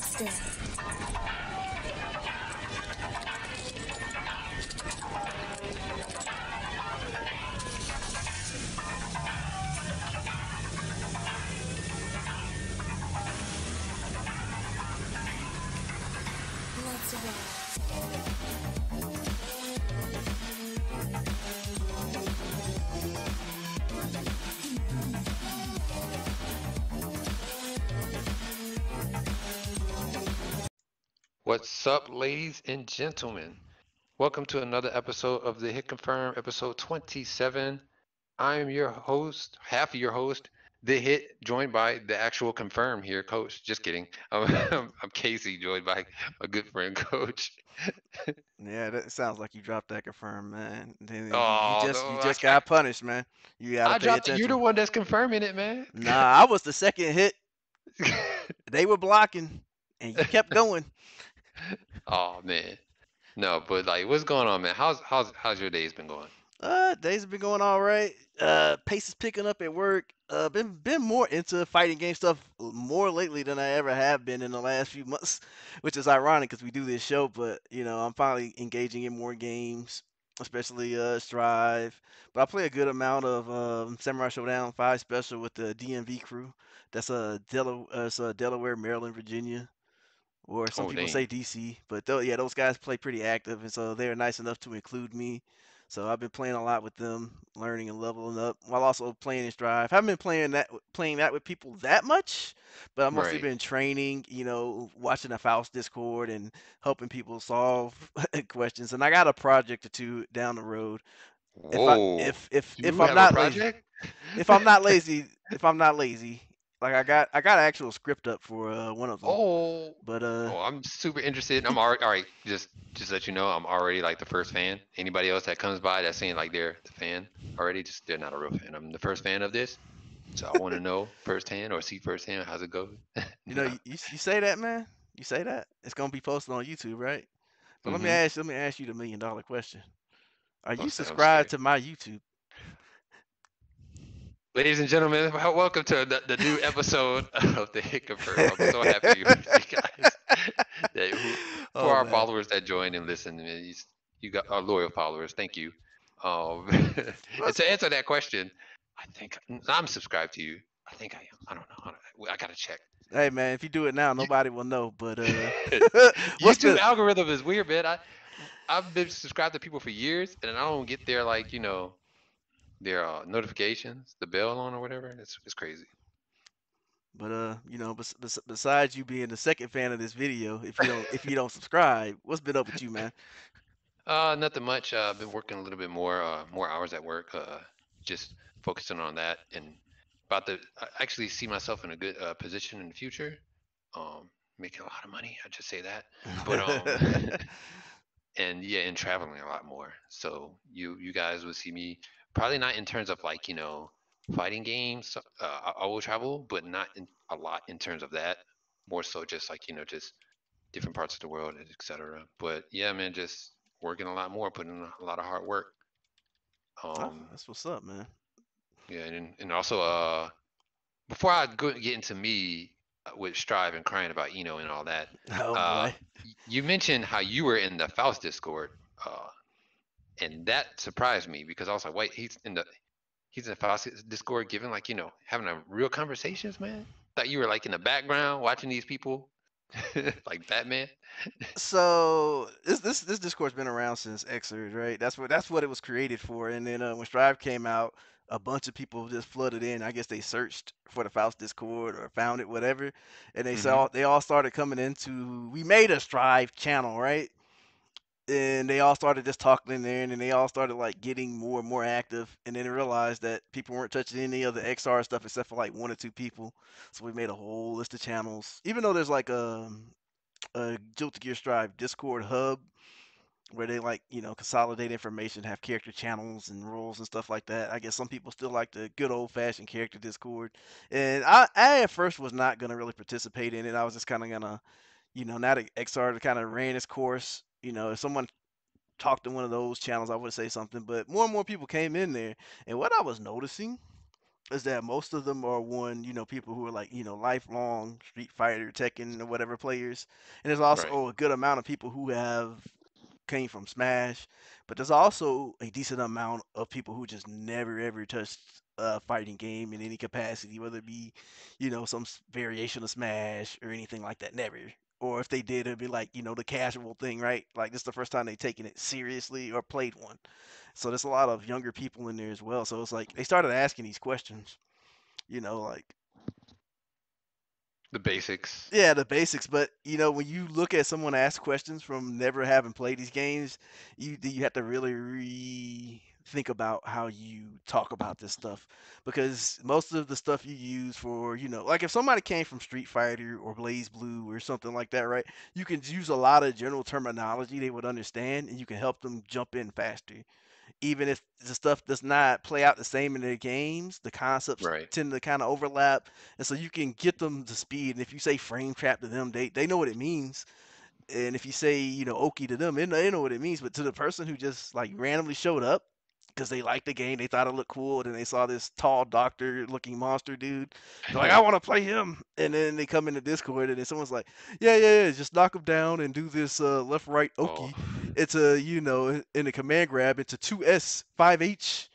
Let's What's up, ladies and gentlemen? Welcome to another episode of the Hit Confirm, episode 27. I'm your host, half of your host, The Hit, joined by the actual Confirm here, Coach. Just kidding. I'm, I'm Casey, joined by a good friend, Coach. Yeah, that sounds like you dropped that confirm, man. You, Oh, you just no, you just got punished, man. You gotta I pay dropped it. You're the one that's confirming it, man. Nah, I was the second hit. They were blocking, and you kept going. Oh man. No, but like, what's going on, man? How's how's how's your days been going? Uh, days have been going all right. Uh, pace is picking up at work. Uh, been been more into fighting game stuff more lately than I ever have been in the last few months, which is ironic because we do this show. But you know, I'm finally engaging in more games, especially uh Strive. But I play a good amount of um, Samurai Shodown Five Special with the DMV crew. That's uh, Dela- uh, uh Delaware, Maryland, Virginia, or some Oh, people dang. say DC. But tho- yeah, those guys play pretty active, and so they're nice enough to include me. So I've been playing a lot with them, learning and leveling up, while also playing in Strive. I haven't been playing that playing that with people that much, but I've mostly Right. been training. You know, watching the Faust Discord and helping people solve questions. And I got a project or two down the road. If Whoa. I, if if if I'm not lazy, if I'm not lazy, if I'm not lazy, like I got I got an actual script up for uh, one of them. Oh, But uh, Oh, I'm super interested. I'm already all right. Just just let you know, I'm already like the first fan. Anybody else that comes by that's saying like they're the fan already, just they're not a real fan. I'm the first fan of this, so I want to know firsthand or see firsthand how's it goes. You know, you, you say that, man. You say that. It's gonna be posted on YouTube, right? But let me Mhm. ask let me ask you the million dollar question. Are you subscribed to my YouTube? Ladies and gentlemen, welcome to the, the new episode of the Hit Confirm. I'm so happy you guys. that who, Oh, for our man. followers that join and listen, you, got our loyal followers. Thank you. Um, and to answer that question, I think I'm subscribed to you. I think I am. I don't know. I, I gotta check. Hey man, if you do it now, nobody will know. But uh, what's YouTube the algorithm is weird, man. I I've been subscribed to people for years, and I don't get their like you know their uh, notifications, the bell on or whatever. It's it's crazy. but uh, you know, bes- bes- besides you being the second fan of this video, if you don't if you don't subscribe, what's been up with you, man? Uh, nothing much. Uh, I've been working a little bit more, uh, more hours at work. Uh, just focusing on that and about to I actually see myself in a good uh, position in the future. Um, making a lot of money. I just say that. But um, and yeah, and traveling a lot more. So you you guys will see me probably not in terms of like you know fighting games. Uh, I, will travel, but not in, a lot in terms of that. More so just like you know just different parts of the world, etc. But yeah, man, just working a lot more, putting in a lot of hard work. Oh, Um, that's what's up, man. yeah, and and also uh, before I go get into me uh, with Strive and crying about I-No and all that, Oh uh, boy. you mentioned how you were in the Faust Discord, and that surprised me because I was like, wait, he's in the he's in the Faust Discord, giving like you know having a real conversations, man. Thought you were like in the background watching these people, like Batman. So this this this Discord's been around since Xrd, right? That's what that's what it was created for. And then uh, when Strive came out, a bunch of people just flooded in. I guess they searched for the Faust Discord or found it, whatever, and they Mhm. saw they all started coming into. We made a Strive channel, right? And they all started just talking in there, and then they all started like getting more and more active. And then they realized that people weren't touching any of the XR stuff except for like one or two people. So we made a whole list of channels. Even though there's like um, a a Gear Strive Discord hub where they like you know consolidate information, have character channels and rules and stuff like that. I guess some people still like the good old fashioned character Discord, and I, I at first was not gonna really participate in it. I was just kind of gonna, you know, now that XR kind of ran its course, you know, if someone talked to one of those channels, I would say something. But more and more people came in there, and what I was noticing is that most of them are one, you know, people who are like, you know, lifelong Street Fighter, Tekken, or whatever players, and there's also Right. a good amount of people who have came from Smash, but there's also a decent amount of people who just never ever touched a fighting game in any capacity, whether it be, you know, some variation of Smash or anything like that. Never. Or if they did, it'd be like, you know, the casual thing, right? Like this is the first time they've taken it seriously or played one. So there's a lot of younger people in there as well. So it's like they started asking these questions, you know, like The basics. yeah, the basics. But you know, when you look at someone ask questions from never having played these games, you do you have to really re think about how you talk about this stuff because most of the stuff you use for you know like if somebody came from street fighter or BlazBlue or something like that right you can use a lot of general terminology they would understand and you can help them jump in faster even if the stuff does not play out the same in their games, the concepts Right. tend to kind of overlap, and so you can get them to speed. And if you say frame trap to them, they they know what it means. And if you say you know Oki to them, they know what it means. But to the person who just like randomly showed up because they liked the game, they thought it looked cool, and then they saw this tall doctor-looking monster dude. They're like, I want to play him. And then they come into Discord, and then someone's like, Yeah, yeah, yeah, just knock him down and do this uh, left-right Oki Oh, it's a you know in the command grab it's a 2s 5h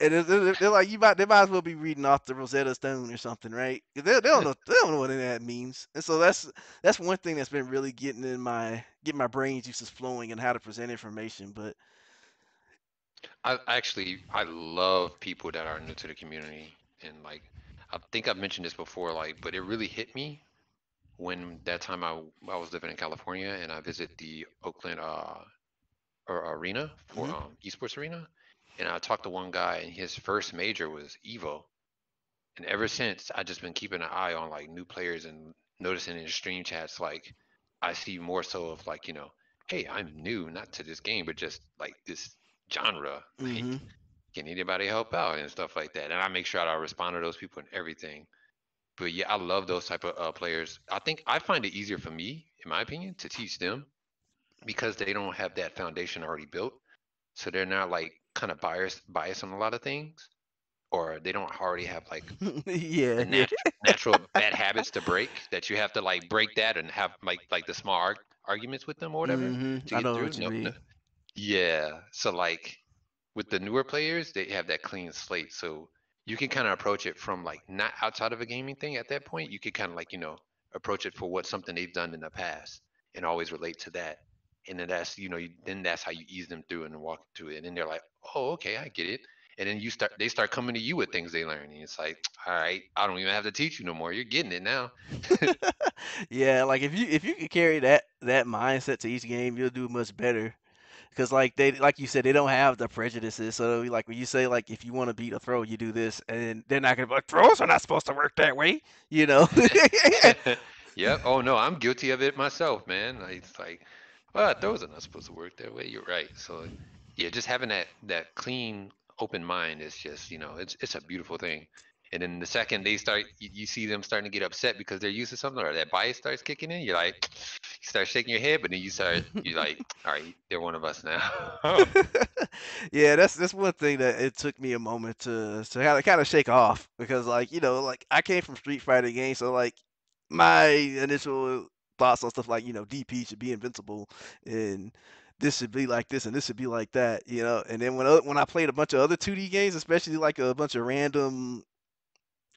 and they're, like you might they might as well be reading off the rosetta stone or something right? they, they don't know they don't know what any of that means and so that's that's one thing that's been really getting in my getting my brain juices flowing and how to present information but I actually, I love people that are new to the community and like, I think I've mentioned this before, like, but it really hit me when that time I, I was living in California and I visit the Oakland, uh, or arena for, Mhm. um, esports arena. And I talked to one guy and his first major was Evo. And ever since, I just been keeping an eye on like new players and noticing in stream chats, like I see more so of like, you know, hey, I'm new, not to this game, but just like this genre. Like, mhm. can anybody help out and stuff like that? And I make sure I respond to those people and everything. But yeah, I love those type of uh, players. I think I find it easier for me, in my opinion, to teach them because they don't have that foundation already built. So they're not like kind of biased biased on a lot of things, or they don't already have like yeah yeah natural bad habits to break that you have to like break that and have like like the small arg- arguments with them or whatever Mhm. to i get know through. what you No, no, mean yeah. So like with the newer players, they have that clean slate. So you can kind of approach it from like not outside of a gaming thing at that point. You could kind of like, you know, approach it for what something they've done in the past and always relate to that. And then that's, you know, you, then that's how you ease them through and walk through it. And then they're like, oh, okay, I get it. And then you start, they start coming to you with things they learn. And it's like, all right, I don't even have to teach you no more. You're getting it now. yeah like if you if you can carry that that mindset to each game you'll do much better because like they like you said they don't have the prejudices so like when you say like if you want to beat a throw you do this and they're not gonna be like throws are not supposed to work that way you know Yep. Oh no, I'm guilty of it myself, man. It's like, well, those are not supposed to work that way. You're right. So, yeah, just having that that clean, open mind is just, you know, it's it's a beautiful thing. And then the second they start, you, you see them starting to get upset because they're used to something, or that bias starts kicking in. You're like, you start shaking your head, but then you start, you're like, all right, they're one of us now. Oh. yeah that's that's one thing that it took me a moment to to kind of kind of shake off because like you know like i came from street fighter games so like my initial thoughts on stuff like you know dp should be invincible and this should be like this and this should be like that you know and then when when i played a bunch of other 2d games especially like a bunch of random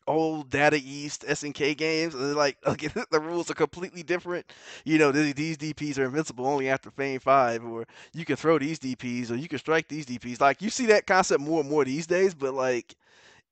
old Data East SNK games, and they're like, okay, the rules are completely different. You know, these, these DPs are invincible only after frame 5, or you can throw these DPs, or you can strike these DPs. Like, you see that concept more and more these days, but like,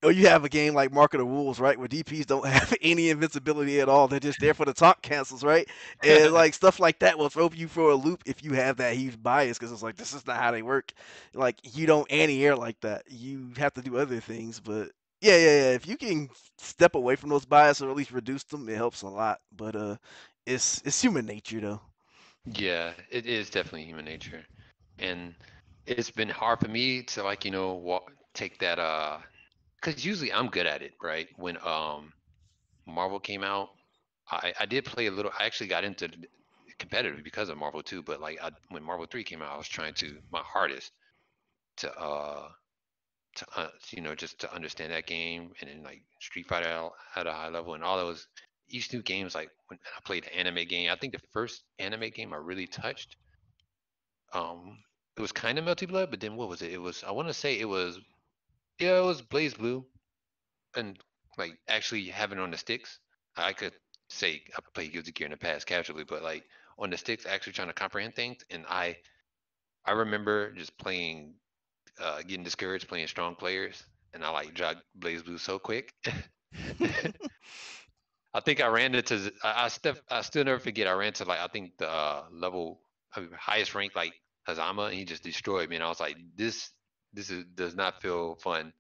or you have a game like Mark of the Wolves, right, where DPs don't have any invincibility at all. They're just there for the taunt cancels, right? And like stuff like that will throw you for a loop if you have that huge bias, because it's like this is not how they work. Like you don't anti-air like that. You have to do other things, but yeah, yeah, yeah. If you can step away from those biases or at least reduce them, it helps a lot. But uh, it's it's human nature though. Yeah, it is definitely human nature. And it's been hard for me to like, you know, walk, take that, uh, cause usually I'm good at it, right? When, um, Marvel came out, I, I did play a little, I actually got into competitive because of Marvel 2, but like I, when Marvel 3 came out, I was trying to, my hardest to, uh, to uh, you know just to understand that game, and then like Street Fighter at, a high level, and all those each new games. Like when I played an anime game, I think the first anime game I really touched, um, it was kind of Melty Blood, but then what was it? It was I want to say it was, yeah, it was BlazBlue, and like actually having on the sticks. I could say I played Guilty Gear in the past casually, but like on the sticks, actually trying to comprehend things, and I, I remember just playing, uh, getting discouraged playing strong players, and I like dropped BlazBlue so quick. I think I ran into I, I still I still never forget I ran to like I think the uh, level I mean, highest rank like Hazama and he just destroyed me and I was like this this is does not feel fun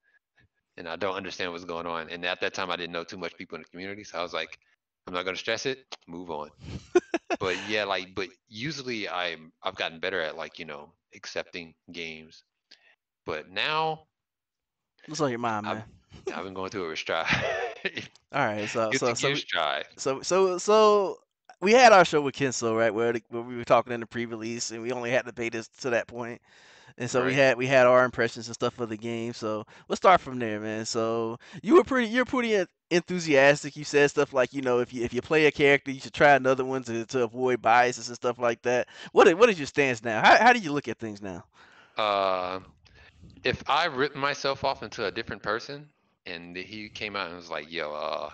and I don't understand what's going on and at that time I didn't know too much people in the community so I was like I'm not gonna stress it move on but yeah like but usually I'm I've gotten better at like you know accepting games but now What's on your mind, I've- man? I've been going through a Strive All right, so so so Strive so so so we had our show with Kenso, right, where, the, where we were talking in the pre-release, and we only had the betas to that point, and so we had we had our impressions and stuff of the game. So let's start from there, man. So you were pretty you're pretty enthusiastic. You said stuff like, you know, if you if you play a character, you should try another one to, to avoid biases and stuff like that. What is, what is your stance now? How how do you look at things now? Uh, if I ripped myself off into a different person and he came out and was like, yo, uh,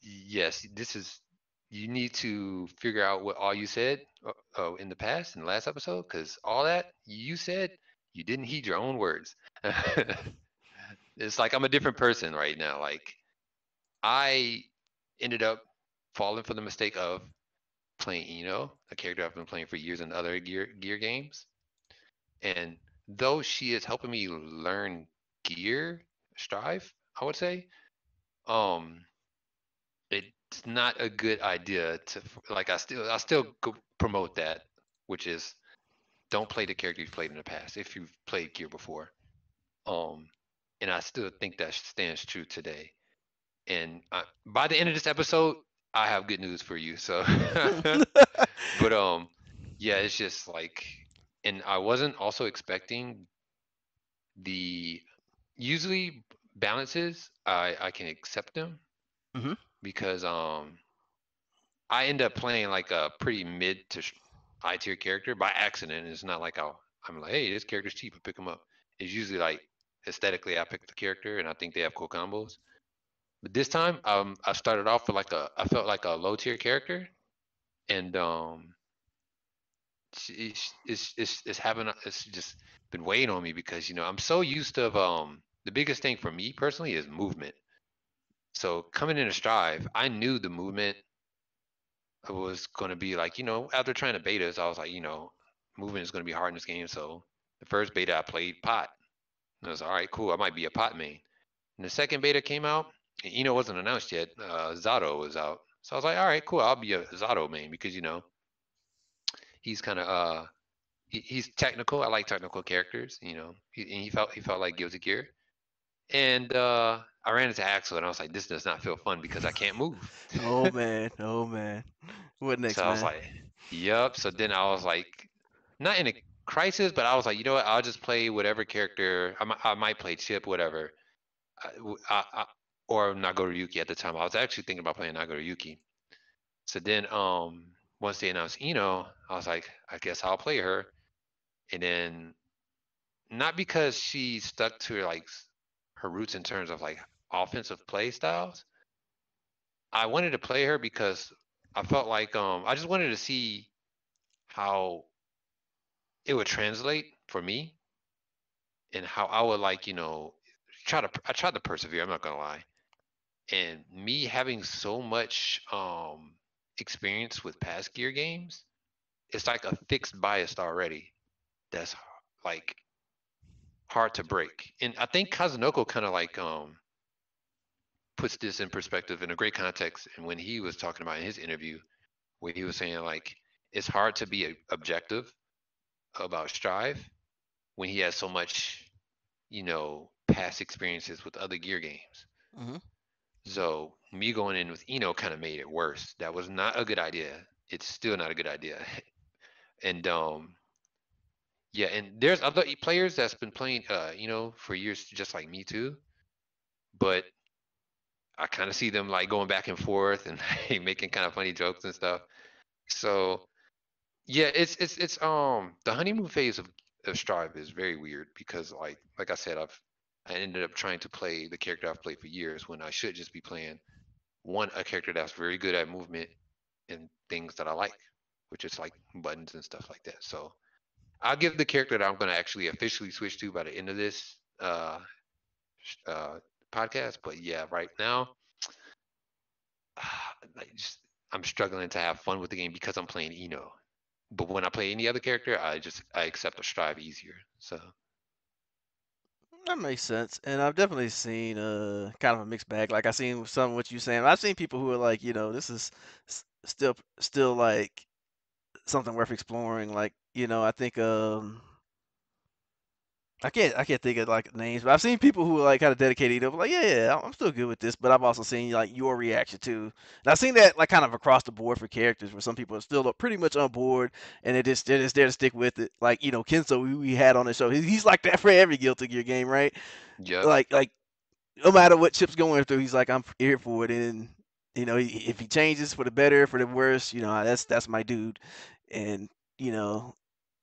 yes, this is, you need to figure out what all you said uh, uh, in the past, in the last episode, because all that you said, you didn't heed your own words. It's like I'm a different person right now. Like, I ended up falling for the mistake of playing I-No, a character I've been playing for years in other gear gear games. And though she is helping me learn gear, strive, I would say, um, it's not a good idea to like. I still, I still promote that, which is don't play the character you've played in the past if you've played gear before. Um, and I still think that stands true today. And I, by the end of this episode, I have good news for you. So, but um, yeah, it's just like, and I wasn't also expecting the usually balances. I I can accept them Mhm. because um, I end up playing like a pretty mid to high tier character by accident. It's not like I'll I'm like, hey, this character's cheap, I pick him up. It's usually like aesthetically, I pick the character and I think they have cool combos. But this time, um, I started off with like a I felt like a low tier character, and um, it's it's it's it's having it's just been weighing on me because you know I'm so used to um the biggest thing for me personally is movement. So coming into Strive, I knew the movement was going to be like you know after trying the betas, I was like you know movement is going to be hard in this game. So the first beta I played pot, and I was all right, cool. I might be a pot main. And the second beta came out, I-No wasn't announced yet. Uh, Zato was out, so I was like, all right, cool. I'll be a Zato main because you know he's kind of uh he, he's technical. I like technical characters. You know, he, and he felt he felt like Guilty Gear. And uh, I ran into Axl, and I was like, this does not feel fun because I can't move. oh man, oh man. What next, so man? I was like, yep. So then I was like, not in a crisis, but I was like, you know what? I'll just play whatever character. I might, I might play Chip, whatever. I, I- I- or Nagoriyuki at the time. I was actually thinking about playing Nagoriyuki. So then, um, once they announced I-No, I was like, I guess I'll play her. And then, not because she stuck to her, like her roots in terms of like offensive play styles. I wanted to play her because I felt like um I just wanted to see how it would translate for me and how I would like, you know, try to I tried to persevere, I'm not gonna lie. And me having so much um experience with past gear games, it's like a fixed bias already. That's like hard to break. And I think Kazunoko kind of like um puts this in perspective in a great context and when he was talking about in his interview where he was saying like it's hard to be objective about strive when he has so much you know past experiences with other gear games Mhm. so me going in with I-No kind of made it worse that was not a good idea it's still not a good idea and um Yeah, and there's other players that's been playing, uh, you know, for years, just like me too. But I kind of see them like going back and forth and making kind of funny jokes and stuff. So yeah, it's it's it's um the honeymoon phase of of Strive is very weird because like like I said, I've I ended up trying to play the character I've played for years when I should just be playing one a character that's very good at movement and things that I like, which is like buttons and stuff like that. So I'll give the character that I'm going to actually officially switch to by the end of this uh, uh, podcast. But yeah, right now, just I'm struggling to have fun with the game because I'm playing I-No. But when I play any other character, I just I accept a strive easier. So That makes sense, and I've definitely seen uh kind of a mixed bag. Like I've seen some of what you saying. I've seen people who are like, you know, this is still still like something worth exploring. Like, you know, I think um I can't I can't think of like names, but I've seen people who are like kind of dedicated up, like, yeah, yeah, I'm still good with this. But I've also seen like your reaction too, and I've seen that like kind of across the board for characters, where some people are still uh, pretty much on board and they just they're just there to stick with it. Like you know, Kenzo, we, we had on the show, he's like that for every Guilty Gear game, right? yep, Like like no matter what Chip's going through, he's like, I'm here for it, and you know, if he changes for the better, for the worse, you know, that's that's my dude, and you know,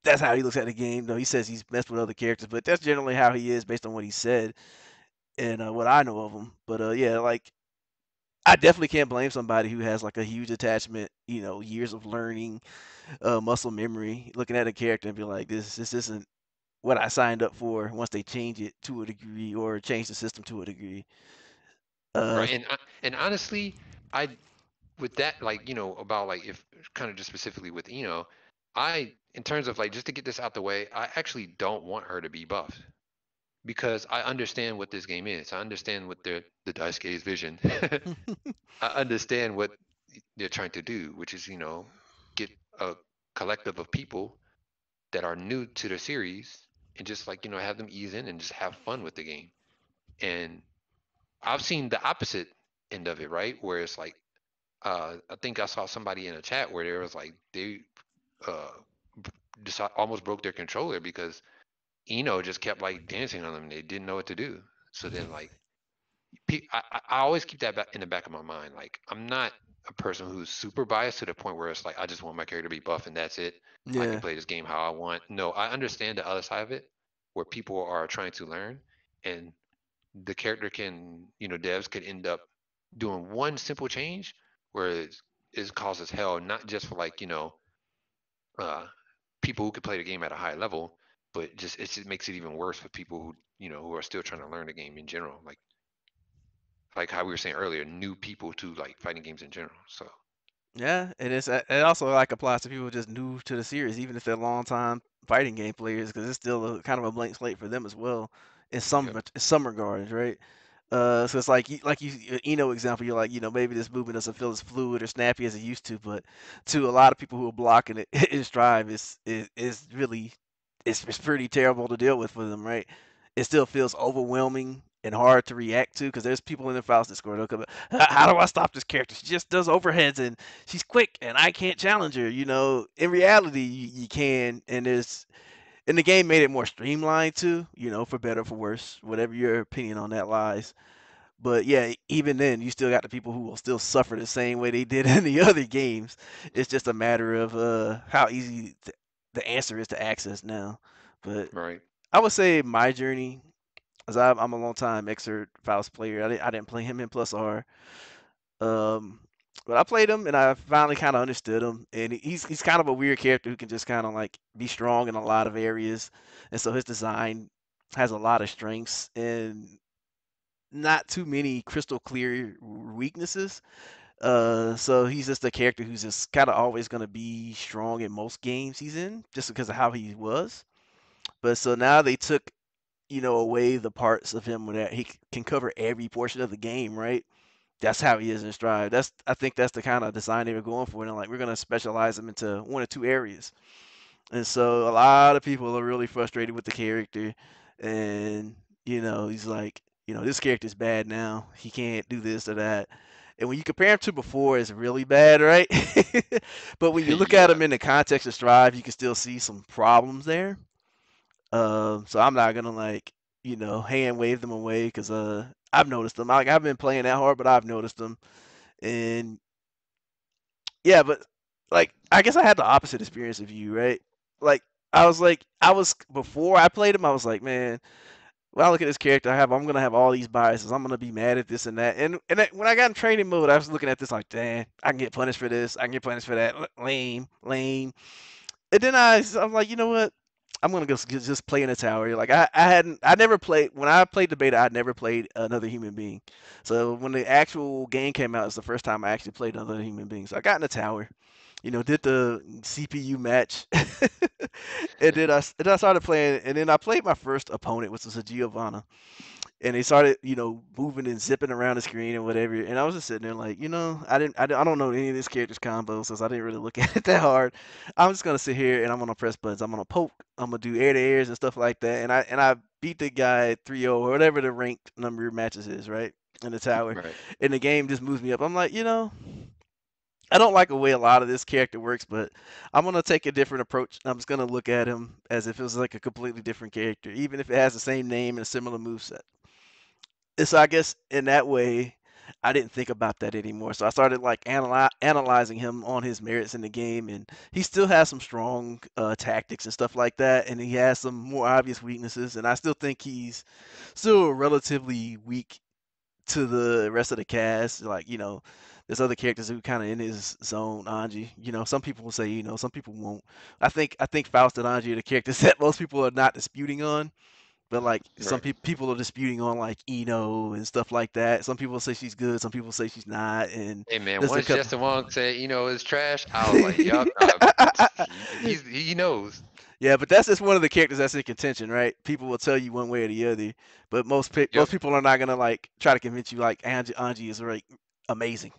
that's how he looks at the game. Though he says he's messed with other characters, but that's generally how he is based on what he said and uh, what I know of him. But uh, yeah, like I definitely can't blame somebody who has like a huge attachment, you know, years of learning, uh, muscle memory, looking at a character and be like, this this isn't what I signed up for. Once they change it to a degree or change the system to a degree. Uh, right. And and honestly, I with that like you know about like if kind of just specifically with I-No, I in terms of like just to get this out the way, I actually don't want her to be buffed. because I understand what this game is. I understand what the the Daisuke's vision. I understand what they're trying to do, which is you know get a collective of people that are new to the series and just like you know have them ease in and just have fun with the game. And I've seen the opposite end of it, right? Where it's like uh, I think I saw somebody in a chat where there was like they uh, just almost broke their controller because I-No just kept like dancing on them. and They didn't know what to do. So then like I, I always keep that in the back of my mind. Like I'm not a person who's super biased to the point where it's like I just want my character to be buff and that's it. I can play this game how I want. No, I understand the other side of it, where people are trying to learn, and the character can, you know, devs could end up doing one simple change where it's, it causes hell, not just for like you know, uh, people who could play the game at a high level, but just it just makes it even worse for people who you know who are still trying to learn the game in general. Like like how we were saying earlier, new people to like fighting games in general. So yeah, and it's it also like applies to people just new to the series, even if they're long time fighting game players, because it's still a, kind of a blank slate for them as well, in some yep, in some regards, right? Uh, so it's like you- like you uh, I-No example, you're like, you know, maybe this movement doesn't feel as fluid or snappy as it used to, but to a lot of people who are blocking it, its drive is is really it's it's pretty terrible to deal with for them, right? It still feels overwhelming and hard to react to because there's people in the Faust Discord. They'll come, "H- how do I stop this character? She just does overheads and she's quick and I can't challenge her. You know, in reality, you, you can, and there's and the game made it more streamlined too. You know, for better or for worse, whatever your opinion on that lies. But yeah, even then, you still got the people who will still suffer the same way they did in the other games. It's just a matter of uh, how easy th- the answer is to access now. But right. I would say my journey, as I'm, I'm a long time Xrd Faust player. I didn't, I didn't play him in Plus R. Um, but I played him and I finally kind of understood him. And he's he's kind of a weird character who can just kind of like be strong in a lot of areas. And so his design has a lot of strengths and not too many crystal clear weaknesses. Uh, so he's just a character who's just kind of always going to be strong in most games he's in, just because of how he was. But so now they took, you know, away the parts of him that he can cover every portion of the game, right? That's how he is in Strive. That's I think that's the kind of design they were going for. And like we're gonna specialize him into one or two areas. And so a lot of people are really frustrated with the character, and you know he's like, you know, this character's bad now. He can't do this or that. And when you compare him to before, it's really bad, right? but when you look at him in the context of Strive, you can still see some problems there. Um, so I'm not gonna like you know hand wave them away because uh I've noticed them. Like I've been playing that hard, but I've noticed them, and yeah, but like I guess I had the opposite experience of you, right? Like I was like I was before I played him, I was like, man, when I look at this character I have, I'm gonna have all these biases. I'm gonna be mad at this and that. And and when I got in training mode, I was looking at this like, damn, I can get punished for this. I can get punished for that. Lame, lame. And then I, I'm like, you know what? I'm gonna go just play in a tower. Like I, I hadn't, I never played when I played the beta. I never played another human being. So when the actual game came out, it's the first time I actually played another human being. So I got in a tower, you know, did the CPU match, and then I, then I started playing, and then I played my first opponent, which was a Giovanna and they started, you know, moving and zipping around the screen and whatever. And I was just sitting there like, you know, I didn't, I, I don't know any of this character's combos, so I didn't really look at it that hard. I'm just gonna sit here and I'm gonna press buttons. I'm gonna poke. I'm gonna do air to airs and stuff like that. And I and I beat the guy 3-0 or whatever the ranked number of matches is, right, in the tower. Right. And the game just moves me up. I'm like, you know. I don't like the way a lot of this character works, but I'm gonna take a different approach. I'm just gonna look at him as if it was like a completely different character, even if it has the same name and a similar moveset so I guess in that way, I didn't think about that anymore. So I started like analy- analyzing him on his merits in the game, and he still has some strong uh, tactics and stuff like that, and he has some more obvious weaknesses. And I still think he's still relatively weak to the rest of the cast. Like you know, there's other characters who kind of in his zone. Anji, you know, some people will say, you know, some people won't. I think I think Faust and Anji are the characters that most people are not disputing on. But like some Right. people people are disputing on like I-No and stuff like that. Some people say she's good, some people say she's not, and Hey man, once couple- Justin Wong said, you know, it's trash, I was like, y'all, he, he's, he knows. yeah, but that's just one of the characters that's in contention, right? People will tell you one way or the other, but most pe- Yep. most people are not gonna like try to convince you like Anji Anji is like amazing,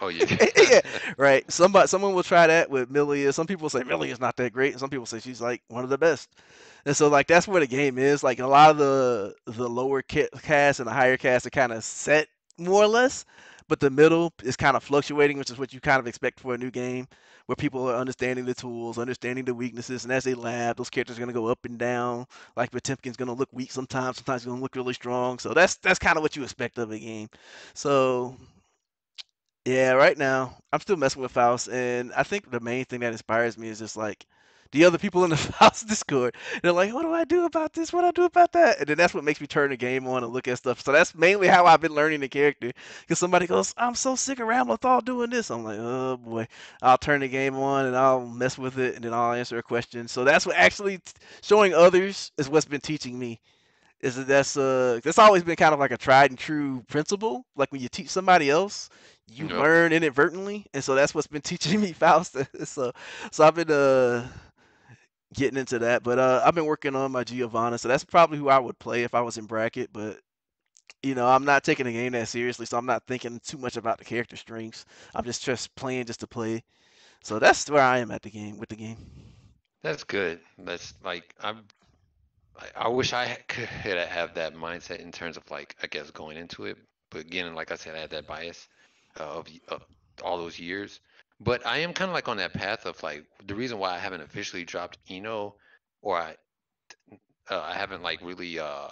Oh yeah. Yeah. right? Somebody someone will try that with Millia. Some people say Millia is not that great, and some people say she's like one of the best. And so like that's where the game is. Like a lot of the the lower ca- cast and the higher cast are kind of set more or less, but the middle is kind of fluctuating, which is what you kind of expect for a new game, where people are understanding the tools, understanding the weaknesses, and as they lab, those characters are gonna go up and down. Like Potemkin's gonna look weak sometimes, sometimes he's gonna look really strong. So that's that's kind of what you expect of a game. So yeah, right now I'm still messing with Faust, and I think the main thing that inspires me is just like the other people in the Faust Discord. They're like, "What do I do about this? What do I do about that?" And then that's what makes me turn the game on and look at stuff. So that's mainly how I've been learning the character. Because somebody goes, "I'm so sick of Ramlethal doing this." I'm like, "Oh boy." I'll turn the game on and I'll mess with it, and then I'll answer a question. So that's what actually t- showing others is what's been teaching me is that that's uh that's always been kind of like a tried and true principle. Like when you teach somebody else, you Yep. learn inadvertently, and so that's what's been teaching me Faust. so so I've been uh getting into that, but uh I've been working on my Giovanna, so that's probably who I would play if I was in bracket. But you know, I'm not taking the game that seriously, so I'm not thinking too much about the character strengths. I'm just just playing just to play. So that's where I am at the game with the game. That's good. That's like, I'm, I, I wish I could have that mindset in terms of like, I guess going into it. But again, like I said, I had that bias of, of all those years. But I am kind of like on that path of like, the reason why I haven't officially dropped I-No or I, uh, I haven't like really, uh,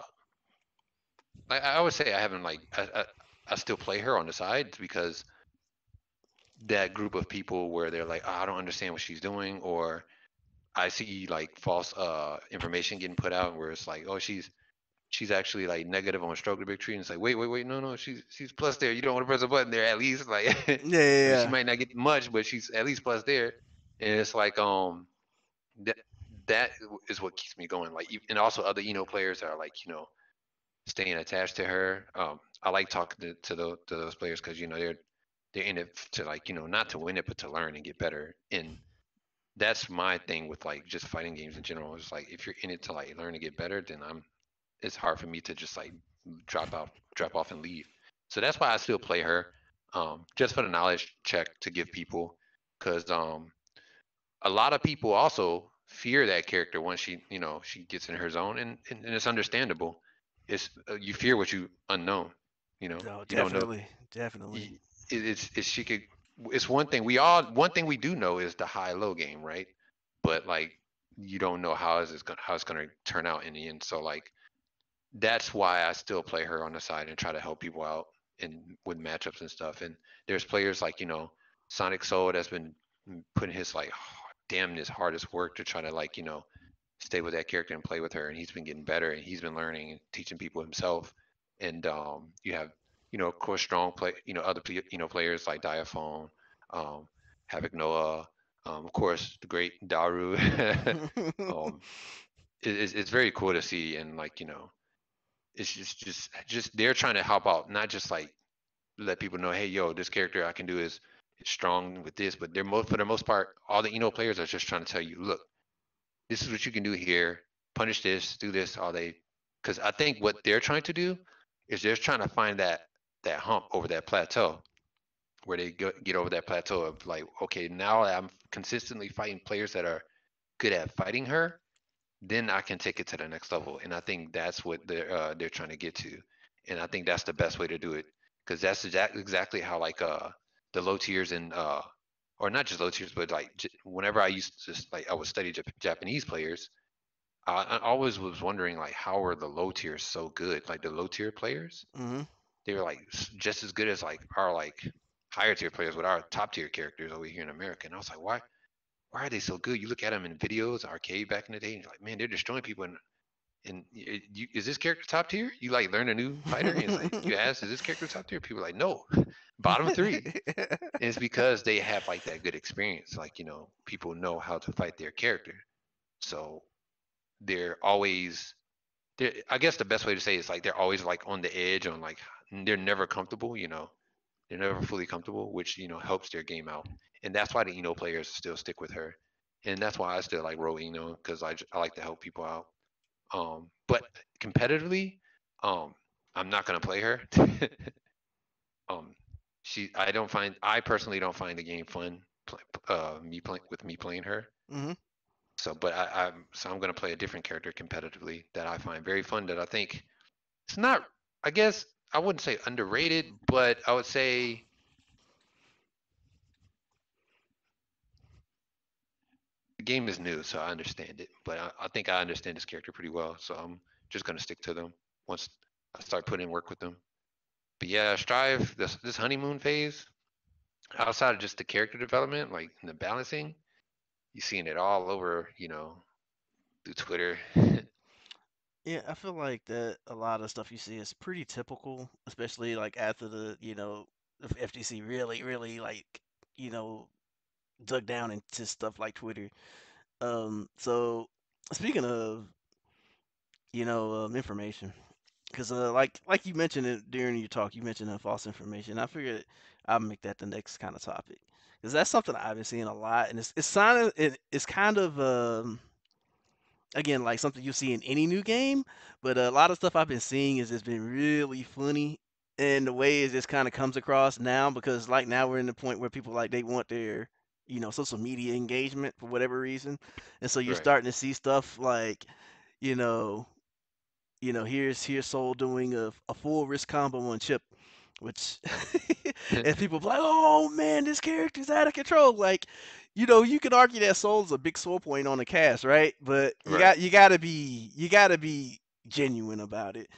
I, I would say I haven't like, I, I, I still play her on the side because that group of people where they're like, oh, I don't understand what she's doing, or I see like false uh information getting put out where it's like, oh, she's she's actually like negative on a stroke of victory, and it's like, wait, wait, wait, no, no, she's she's plus there. You don't want to press a button there at least, like Yeah, yeah, yeah. she might not get much, but she's at least plus there, and it's like um that that is what keeps me going. Like, and also other I-No players are like, you know, staying attached to her. Um, I like talking to to those to those players because you know they're they're in it to like you know not to win it but to learn and get better. And that's my thing with like just fighting games in general. It's like if you're in it to like learn to get better, then I'm. It's hard for me to just like drop out, drop off and leave. So that's why I still play her, um, just for the knowledge check to give people, because um, a lot of people also fear that character once she, you know, she gets in her zone, and and, and it's understandable. It's uh, you fear what you unknown, you know. No, you don't know definitely, definitely. it, it's it's she could it's one thing we all one thing we do know is the high low game right but like you don't know how is it gonna how it's going to turn out in the end. So like that's why I still play her on the side and try to help people out in with matchups and stuff. And there's players like you know Sonic Soul that's been putting his like damn his hardest work to try to like you know stay with that character and play with her, and he's been getting better and he's been learning and teaching people himself. And um, you have you know of course strong play you know other you know players like Diaphone, um, Havoc Noah, um, of course the great Daru. um, it, it's, it's very cool to see and like you know it's just just just they're trying to help out, not just like let people know, hey, yo, this character I can do is strong with this, but they're most for the most part, all the I-No players are just trying to tell you, look, this is what you can do here. Punish this, do this, all they, because I think what they're trying to do is they're trying to find that that hump over that plateau, where they go, get over that plateau of like, okay, now I'm consistently fighting players that are good at fighting her then I can take it to the next level. And I think that's what they're uh, they're trying to get to. And I think that's the best way to do it because that's exact, exactly how like uh the low tiers and uh or not just low tiers, but like j- whenever I used to just like I would study Jap- Japanese players, I, I always was wondering like how are the low tiers so good? Like the low tier players, hmm they were like just as good as like our like higher tier players with our top tier characters over here in America. And I was like, why? Why are they so good? You look at them in videos, arcade back in the day, and you're like, man, they're destroying people. And, and you, is this character top tier? You like learn a new fighter, and like you ask, is this character top tier? People are like, no, bottom three. And it's because they have like that good experience. Like you know, people know how to fight their character, so they're always. They're, I guess the best way to say it is like they're always like on the edge, on like they're never comfortable. You know, they're never fully comfortable, which you know helps their game out, and that's why the I-No players still stick with her, and that's why I still like roll I-No because I, I like to help people out. Um, but competitively, um, I'm not gonna play her. um, she I don't find I personally don't find the game fun. Play, uh, me playing with me playing her. hmm So, but I, I'm so I'm gonna play a different character competitively that I find very fun. That I think it's not. I guess I wouldn't say underrated, but I would say the game is new, so I understand it. But I, I think I understand this character pretty well, so I'm just gonna stick to them once I start putting in work with them. But yeah, Strive this this honeymoon phase, outside of just the character development, like in the balancing, you're seeing it all over, you know, through Twitter. Yeah, I feel like that a lot of stuff you see is pretty typical, especially like after the, you know, the FGC really, really like, you know, dug down into stuff like Twitter. Um, so speaking of, you know, um, information, because uh, like like you mentioned it during your talk, you mentioned uh, false information. I figured I'll make that the next kind of topic, because that's something I've been seeing a lot, and it's it's kind of it, it's kind of um again like something you see in any new game, but a lot of stuff I've been seeing is just been really funny. And the way it just kind of comes across now, because like now we're in the point where people like they want their, you know, social media engagement for whatever reason, and so you're Right. starting to see stuff like, you know, you know, here's here's Sol doing a, a full RISC combo on Chip, which and people be like, oh man, this character's out of control. Like, you know, you can argue that Sol's a big sore point on the cast, right? But you Right. got you gotta be you gotta be genuine about it.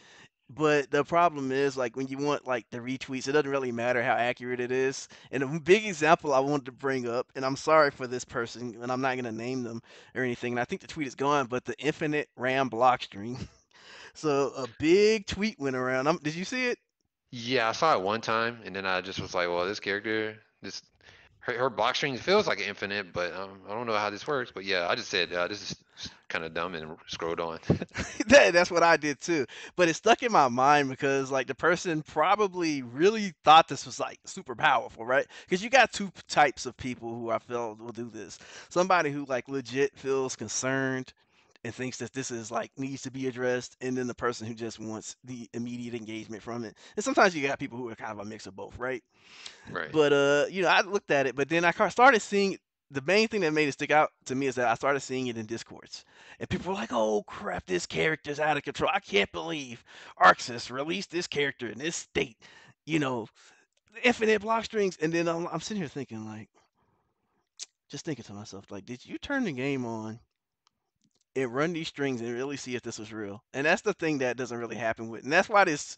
But the problem is like when you want like the retweets, it doesn't really matter how accurate it is. And a big example I wanted to bring up, and I'm sorry for this person, and I'm not gonna name them or anything. And I think the tweet is gone, but the infinite RAM block string. So a big tweet went around. Um did you see it? Yeah, I saw it one time, and then I just was like, well, this character, this her, her block string feels like infinite, but um, I don't know how this works. But yeah, I just said uh, this is kind of dumb and scrolled on. that, that's what I did too. But it stuck in my mind because like the person probably really thought this was like super powerful, right? Because you got two types of people who I feel will do this. Somebody who like legit feels concerned and thinks that this is like needs to be addressed, and then the person who just wants the immediate engagement from it. And sometimes you got people who are kind of a mix of both, right? right. But uh, you know, I looked at it, but then I started seeing the main thing that made it stick out to me is that I started seeing it in discords, and people were like, "Oh crap, this character's out of control! I can't believe Arxis released this character in this state." You know, infinite block strings, and then I'm, I'm sitting here thinking like, just thinking to myself like, did you turn the game on and run these strings and really see if this was real. And that's the thing that doesn't really happen with, and that's why this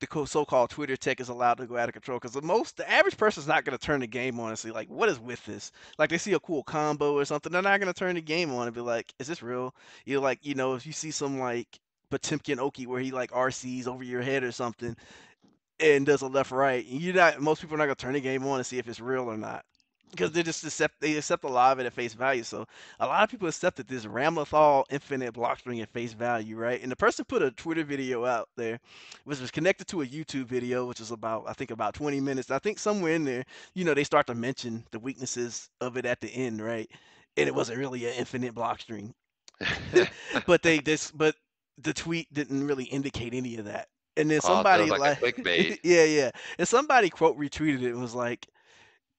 the so-called Twitter tech is allowed to go out of control because the most the average person's not going to turn the game on and see like what is with this? Like they see a cool combo or something they're not going to turn the game on and be like is this real? You know like you know if you see some like Potemkin Oki where he like RCs over your head or something and does a left right you're not most people are not going to turn the game on and see if it's real or not because they just accept they accept a lot of it at face value. So a lot of people accept accepted this Ramlethal infinite block string at face value, right? And the person put a Twitter video out there, which was connected to a YouTube video, which is about I think about 20 minutes. I think somewhere in there, you know, they start to mention the weaknesses of it at the end, right? And it wasn't really an infinite block string, but they this but the tweet didn't really indicate any of that. And then Oh, somebody was like like, yeah, yeah, and somebody quote retweeted it and was like,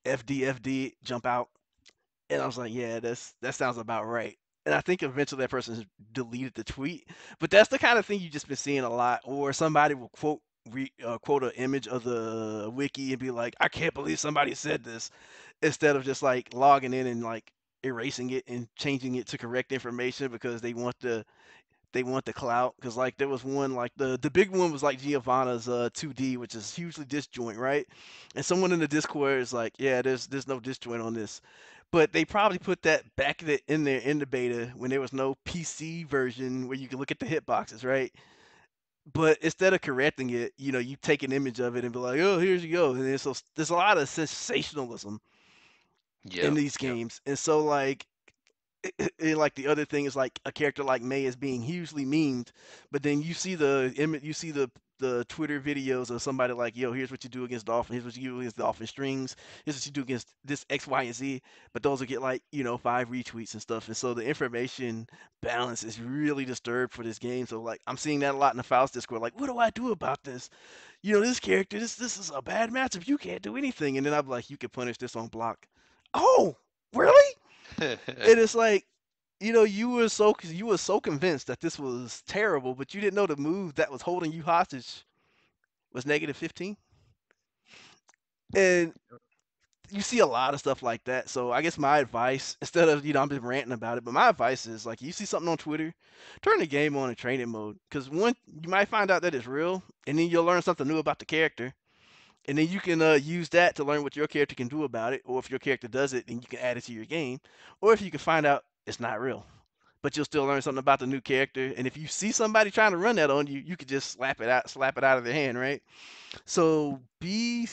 FDFD jump out. And I was like, yeah, that's that sounds about right. And I think eventually that person deleted the tweet. But that's the kind of thing you've just been seeing a lot. Or somebody will quote re, uh, quote an image of the wiki and be like, I can't believe somebody said this, instead of just like logging in and like erasing it and changing it to correct information because they want the they want the clout because like there was one like the the big one was like Giovanna's uh 2D which is hugely disjoint right and someone in the Discord is like yeah there's there's no disjoint on this but they probably put that back in, the, in there in the beta when there was no PC version where you could look at the hitboxes right but instead of correcting it you know you take an image of it and be like oh here's you go and so there's a lot of sensationalism Yeah. in these yeah. games and so like and like the other thing is like a character like May is being hugely memed, but then you see the you see the the Twitter videos of somebody like, yo, here's what you do against Dolphin, here's what you do against Dolphin strings, here's what you do against this X, Y, and Z. But those will get like, you know, five retweets and stuff. And so the information balance is really disturbed for this game. So like I'm seeing that a lot in the Faust Discord. Like, what do I do about this? You know, this character, this this is a bad matchup. You can't do anything. And then I'm like, you can punish this on block. Oh, really? and it's like you know you were so you were so convinced that this was terrible but you didn't know the move that was holding you hostage was negative 15 and you see a lot of stuff like that. So i guess my advice instead of you know i'm just ranting about it but my advice is like you see something on twitter turn the game on in training mode. Because one you might find out that it's real and then you'll learn something new about the character and then you can uh, use that to learn what your character can do about it or if your character does it then you can add it to your game or if you can find out it's not real but you'll still learn something about the new character and if you see somebody trying to run that on you you could just slap it out slap it out of their hand right? So be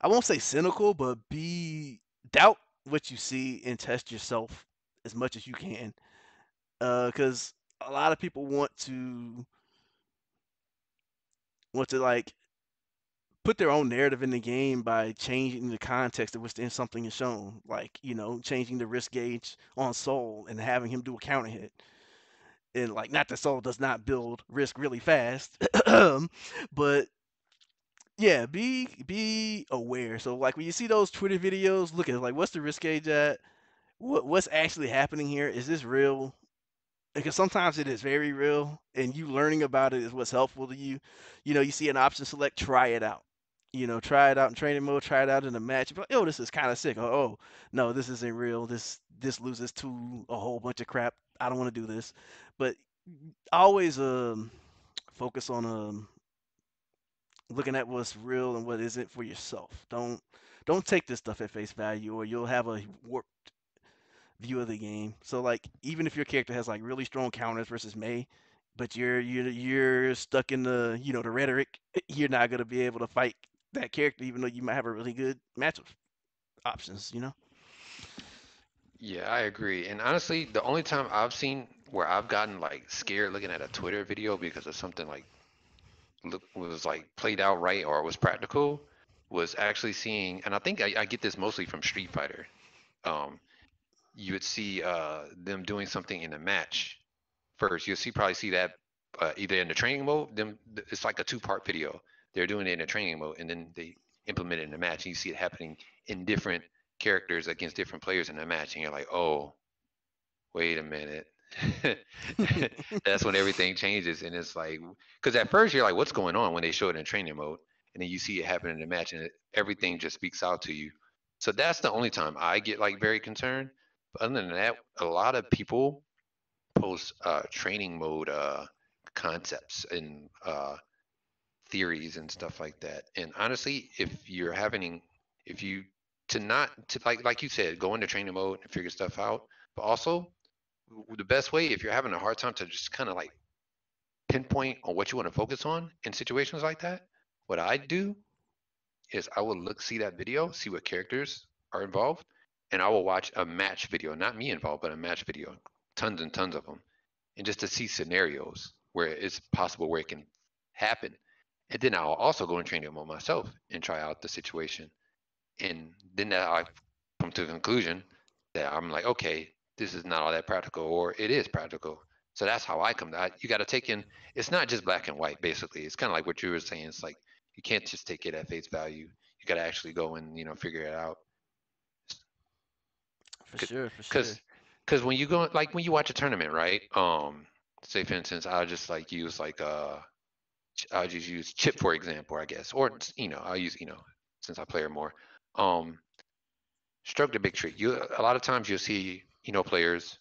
i won't say cynical but be doubt what you see and test yourself as much as you can because a lot of people want to want to like put their own narrative in the game by changing the context in which something is shown. Like, you know, changing the risk gauge on Sol and having him do a counter hit. And like not that Sol does not build risk really fast. but yeah, be be aware. So like when you see those Twitter videos, look at like what's the risk gauge at? What what's actually happening here? Is this real? because sometimes it is very real and you learning about it is what's helpful to you you know you see an option select try it out you know try it out in training mode try it out in a match but oh this is kind of sick. Oh, oh no this isn't real. This this loses to a whole bunch of crap. I don't want to do this. But always um focus on um looking at what's real and what isn't for yourself. Don't don't take this stuff at face value or you'll have a warped view of the game. So like even if your character has like really strong counters versus May, but you're you're you're stuck in the you know the rhetoric, you're not gonna be able to fight that character even though you might have a really good matchup options. You know. Yeah, I agree. And honestly, the only time I've seen where I've gotten like scared looking at a Twitter video because of something like look was like played out right or was practical was actually seeing, and I think I, I get this mostly from Street Fighter. Um, you would see uh them doing something in a match first. You'll see probably see that uh, either in the training mode. Them it's like a two-part video. They're doing it in a training mode, and then they implement it in a match. And you see it happening in different characters against different players in a match, and you're like, oh, wait a minute. That's when everything changes, and it's like, because at first you're like, what's going on when they show it in training mode, and then you see it happen in a match, and everything just speaks out to you. So that's the only time I get like very concerned. But other than that, a lot of people post uh, training mode uh, concepts and uh, theories and stuff like that. And honestly, if you're having, if you to not to like like you said, go into training mode and figure stuff out. But also, the best way if you're having a hard time to just kind of like pinpoint on what you want to focus on in situations like that, what I do is I will look see that video, see what characters are involved, and I will watch a match video, not me involved, but a match video, tons and tons of them, and just to see scenarios where it's possible where it can happen. And then I'll also go and train it on myself and try out the situation. And then I come to the conclusion that I'm like, okay, this is not all that practical, or it is practical. So that's how I come to I, you got to take in, it's not just black and white, basically. It's kind of like what you were saying. It's like, you can't just take it at face value. You got to actually go and, you know, figure it out. For sure, for sure. Cause, cause when you go, like when you watch a tournament, right? Um, say for instance, I'll just like use like, uh, I'll just use Chip for example, I guess, or you know, I'll use, you know, since I play her more. Um, stroke the big tree. You, a lot of times you'll see, you know, players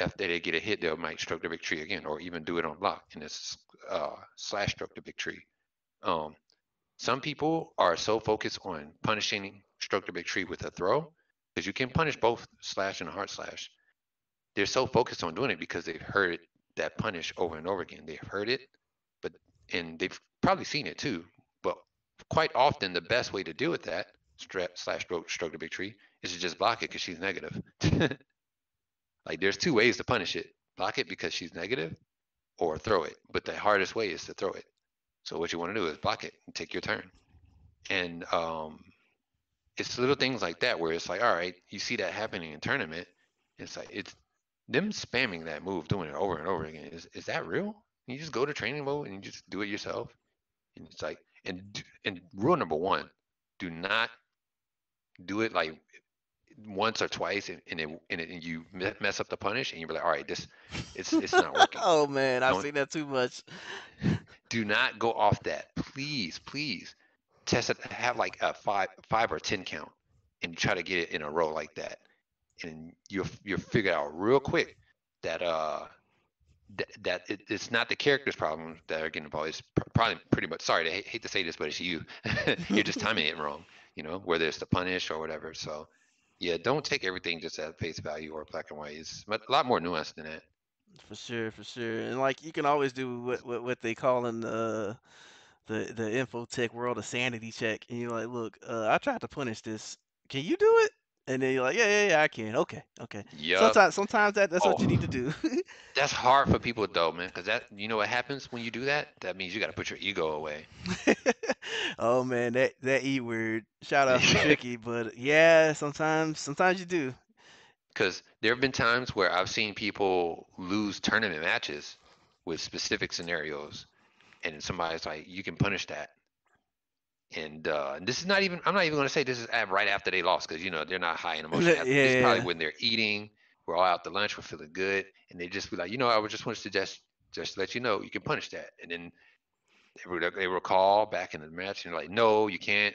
after they get a hit, they might stroke the big tree again, or even do it on block, and it's uh, slash stroke the big tree. Um, some people are so focused on punishing stroke the big tree with a throw, because you can punish both slash and heart slash. They're so focused on doing it because they've heard that punish over and over again. They've heard it, and they've probably seen it too. But quite often, the best way to deal with that stra- slash stroke stroke the big tree is to just block it because she's negative. like there's two ways to punish it: block it because she's negative, or throw it. But the hardest way is to throw it. So what you want to do is block it and take your turn. And um, it's little things like that where it's like, all right, you see that happening in tournament. It's like it's them spamming that move, doing it over and over again. Is is that real? You just go to training mode and you just do it yourself. And it's like, and and rule number one, do not do it like once or twice and, and it and, it, and you mess up the punish and you're like, all right, this it's it's not working. oh man, I've Don't- seen that too much. do not go off that please please test it have like a five five or ten count and try to get it in a row like that and you'll you'll figure out real quick that uh that, it, it's not the characters problem that are getting involved it's pr- probably pretty much sorry to hate, hate to say this but it's you you're just timing it wrong you know whether it's the punish or whatever so yeah don't take everything just at face value or black and white it's a lot more nuanced than that For sure, for sure. And like you can always do what what, what they call in the the the infotech world a sanity check. And you're like, look, uh, I tried to punish this. Can you do it? And then you're like, yeah, yeah, yeah, I can. Okay, okay. yeah Sometimes sometimes that that's what you oh. need Oh. to do. That's hard for people though, man, because that you know what happens when you do that? That means you got to put your ego away. oh man, that that e word. Shout out to Tricky, but yeah, sometimes sometimes you do. Because there have been times where I've seen people lose tournament matches with specific scenarios, and somebody's like, "You can punish that." And uh, and this is not even. I'm not even going to say this is right after they lost, because you know they're not high in emotion. Yeah, This is probably yeah. when they're eating. We're all out to lunch. We're feeling good, and they just be like, "You know, I would just want to suggest, just to let you know, you can punish that." And then they would they will call back in the match and they're like, no, you can't,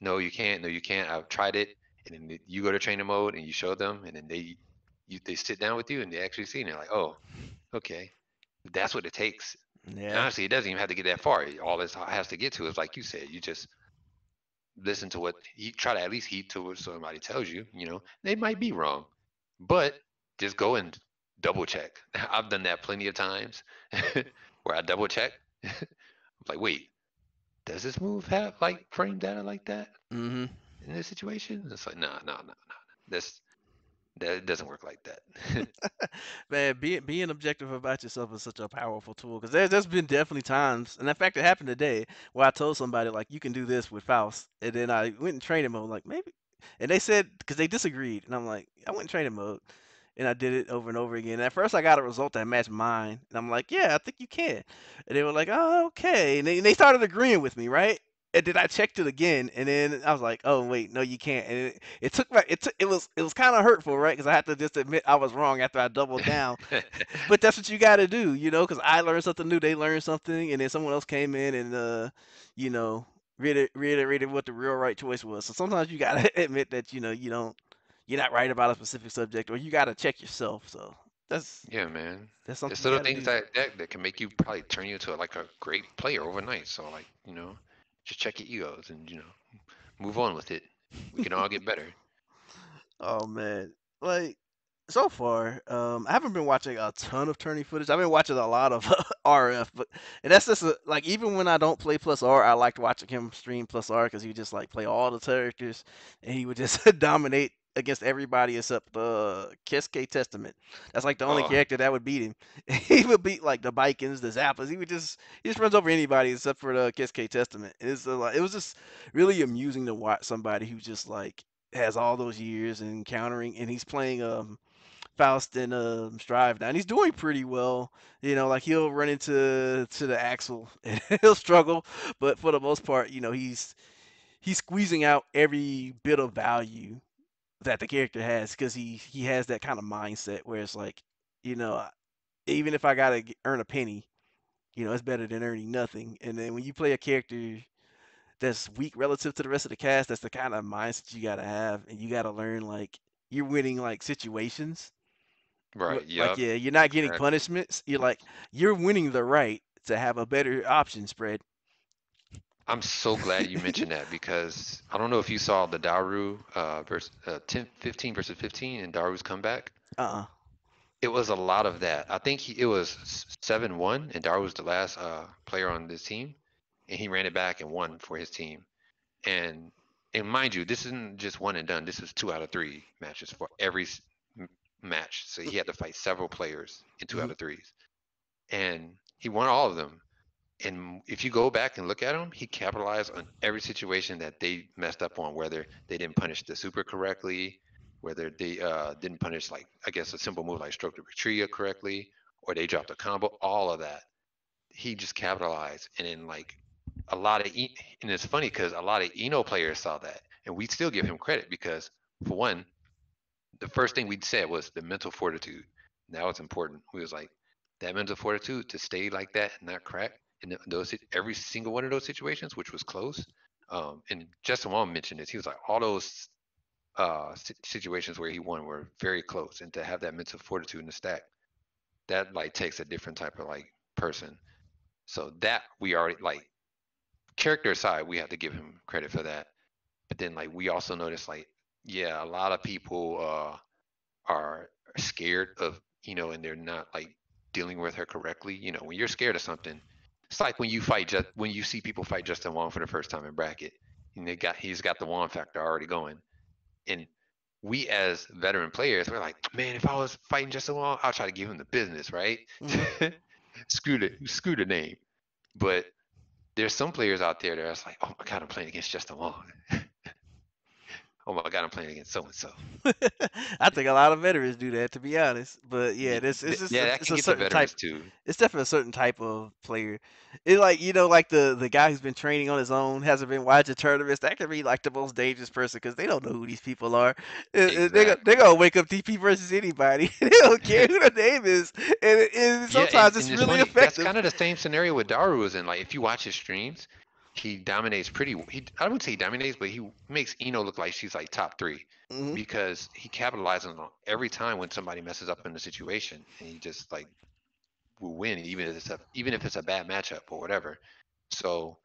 no, you can't, no, you can't. I've tried it, and then you go to trainer mode and you show them, and then they you they sit down with you and they actually see, and they're like, oh, okay, that's what it takes. And Yeah. honestly, it doesn't even have to get that far. All this has to get to is like you said, you just listen to what you try to at least heed to what somebody tells you. You know, they might be wrong, but just go and double check. I've done that plenty of times where I double check. I'm like, wait, does this move have like frame data like that Mm-hmm. in this situation? It's like, nah, nah, nah, nah. This that it doesn't work like that. Man, being being objective about yourself is such a powerful tool because there's there's been definitely times, and in fact, it happened today where I told somebody like you can do this with Faust, and then I went in training mode like maybe, and they said because they disagreed, and I'm like I went in training mode, and I did it over and over again. And at first, I got a result that matched mine, and I'm like, yeah, I think you can, and they were like, oh okay, and they, and they started agreeing with me, right? And then I checked it again, and then I was like, "Oh wait, no, you can't." And it, it took my, it took, it was, it was kind of hurtful, right? Because I had to just admit I was wrong after I doubled down. but that's what you got to do, you know, because I learned something new, they learned something, and then someone else came in and, uh, you know, reiter- reiterated what the real right choice was. So sometimes you got to admit that, you know, you don't, you're not right about a specific subject, or you got to check yourself. So That's Yeah, man. that's something. It's you little things do. that that can make you probably turn you into like a great player overnight. So like, you know, just check your egos and you know, move on with it. We can all get better. Oh man, like so far, um, I haven't been watching a ton of tourney footage. I've been watching a lot of RF, but and that's just a, like even when I don't play plus R, I liked watching him stream plus R because he would just like play all the characters and he would just dominate against everybody except the Keisuke Testament. That's like the only Oh, character that would beat him. he would beat like the Baikens, the Zappas. He would just he just runs over anybody except for the Keisuke Testament. It's uh, it was just really amusing to watch somebody who just like has all those years and encountering and he's playing um Faust and um Strive now and he's doing pretty well. You know, like he'll run into to the Axl and he'll struggle, but for the most part, you know, he's he's squeezing out every bit of value that the character has because he he has that kind of mindset where it's like, you know, even if I gotta earn a penny, you know, it's better than earning nothing. And then when you play a character that's weak relative to the rest of the cast, that's the kind of mindset you gotta have, and you gotta learn like you're winning like situations. Right. Like yeah, you're not getting Exactly. punishments. You're like you're winning the right to have a better option spread. I'm so glad you mentioned that because I don't know if you saw the Daru uh versus uh 10 15 versus 15 and Daru's comeback. Uh-uh. It was a lot of that. I think he, it was 7-1 and Daru was the last uh player on this team and he ran it back and won for his team. And and mind you, this isn't just one and done. This is two out of three matches for every m- match. So he had to fight several players in 2 out Mhm. of threes. And he won all of them. And if you go back and look at him, he capitalized on every situation that they messed up on, whether they didn't punish the super correctly, whether they uh, didn't punish like I guess a simple move like stroke the retria correctly, or they dropped a combo, all of that. He just capitalized, and then like a lot of e- and it's funny because a lot of I-No players saw that, and we still give him credit because for one, the first thing we said was the mental fortitude. Now it's important. We was like that mental fortitude to stay like that and not crack in those every single one of those situations, which was close. Um, and Justin Wong mentioned this. He was like all those uh situations where he won were very close, and to have that mental fortitude in the stack, that like takes a different type of like person. So that we already like character aside, we have to give him credit for that. But then like we also noticed like yeah, a lot of people uh are scared of you know, and they're not like dealing with her correctly. You know, when you're scared of something, it's like when you fight just when you see people fight Justin Wong for the first time in bracket, and they got he's got the Wong factor already going, and we as veteran players, we're like, man, if I was fighting Justin Wong, I'll try to give him the business, right? Mhm. screw the screw the name, but there's some players out there that's like, oh my god, I'm playing against Justin Wong. oh my god, I'm playing against so and so. I think a lot of veterans do that, to be honest. But yeah, this it's just yeah, a, it's a certain type. too. It's definitely a certain type of player. It like you know, like the the guy who's been training on his own, hasn't been watching tournaments. That can be like the most dangerous person because they don't know who these people are. And, and they go- they Exactly. gonna wake up DP versus anybody. they don't care who the name is, and, and Yeah, and, sometimes it's and it's really funny. That's kind of the same scenario with Daru is in. Like, if you watch his streams, he dominates pretty. He I wouldn't say he dominates, but he makes I-No look like she's like top three hmm because he capitalizes on every time when somebody messes up in the situation, and he just like will win, even if it's a even if it's a bad matchup or whatever. So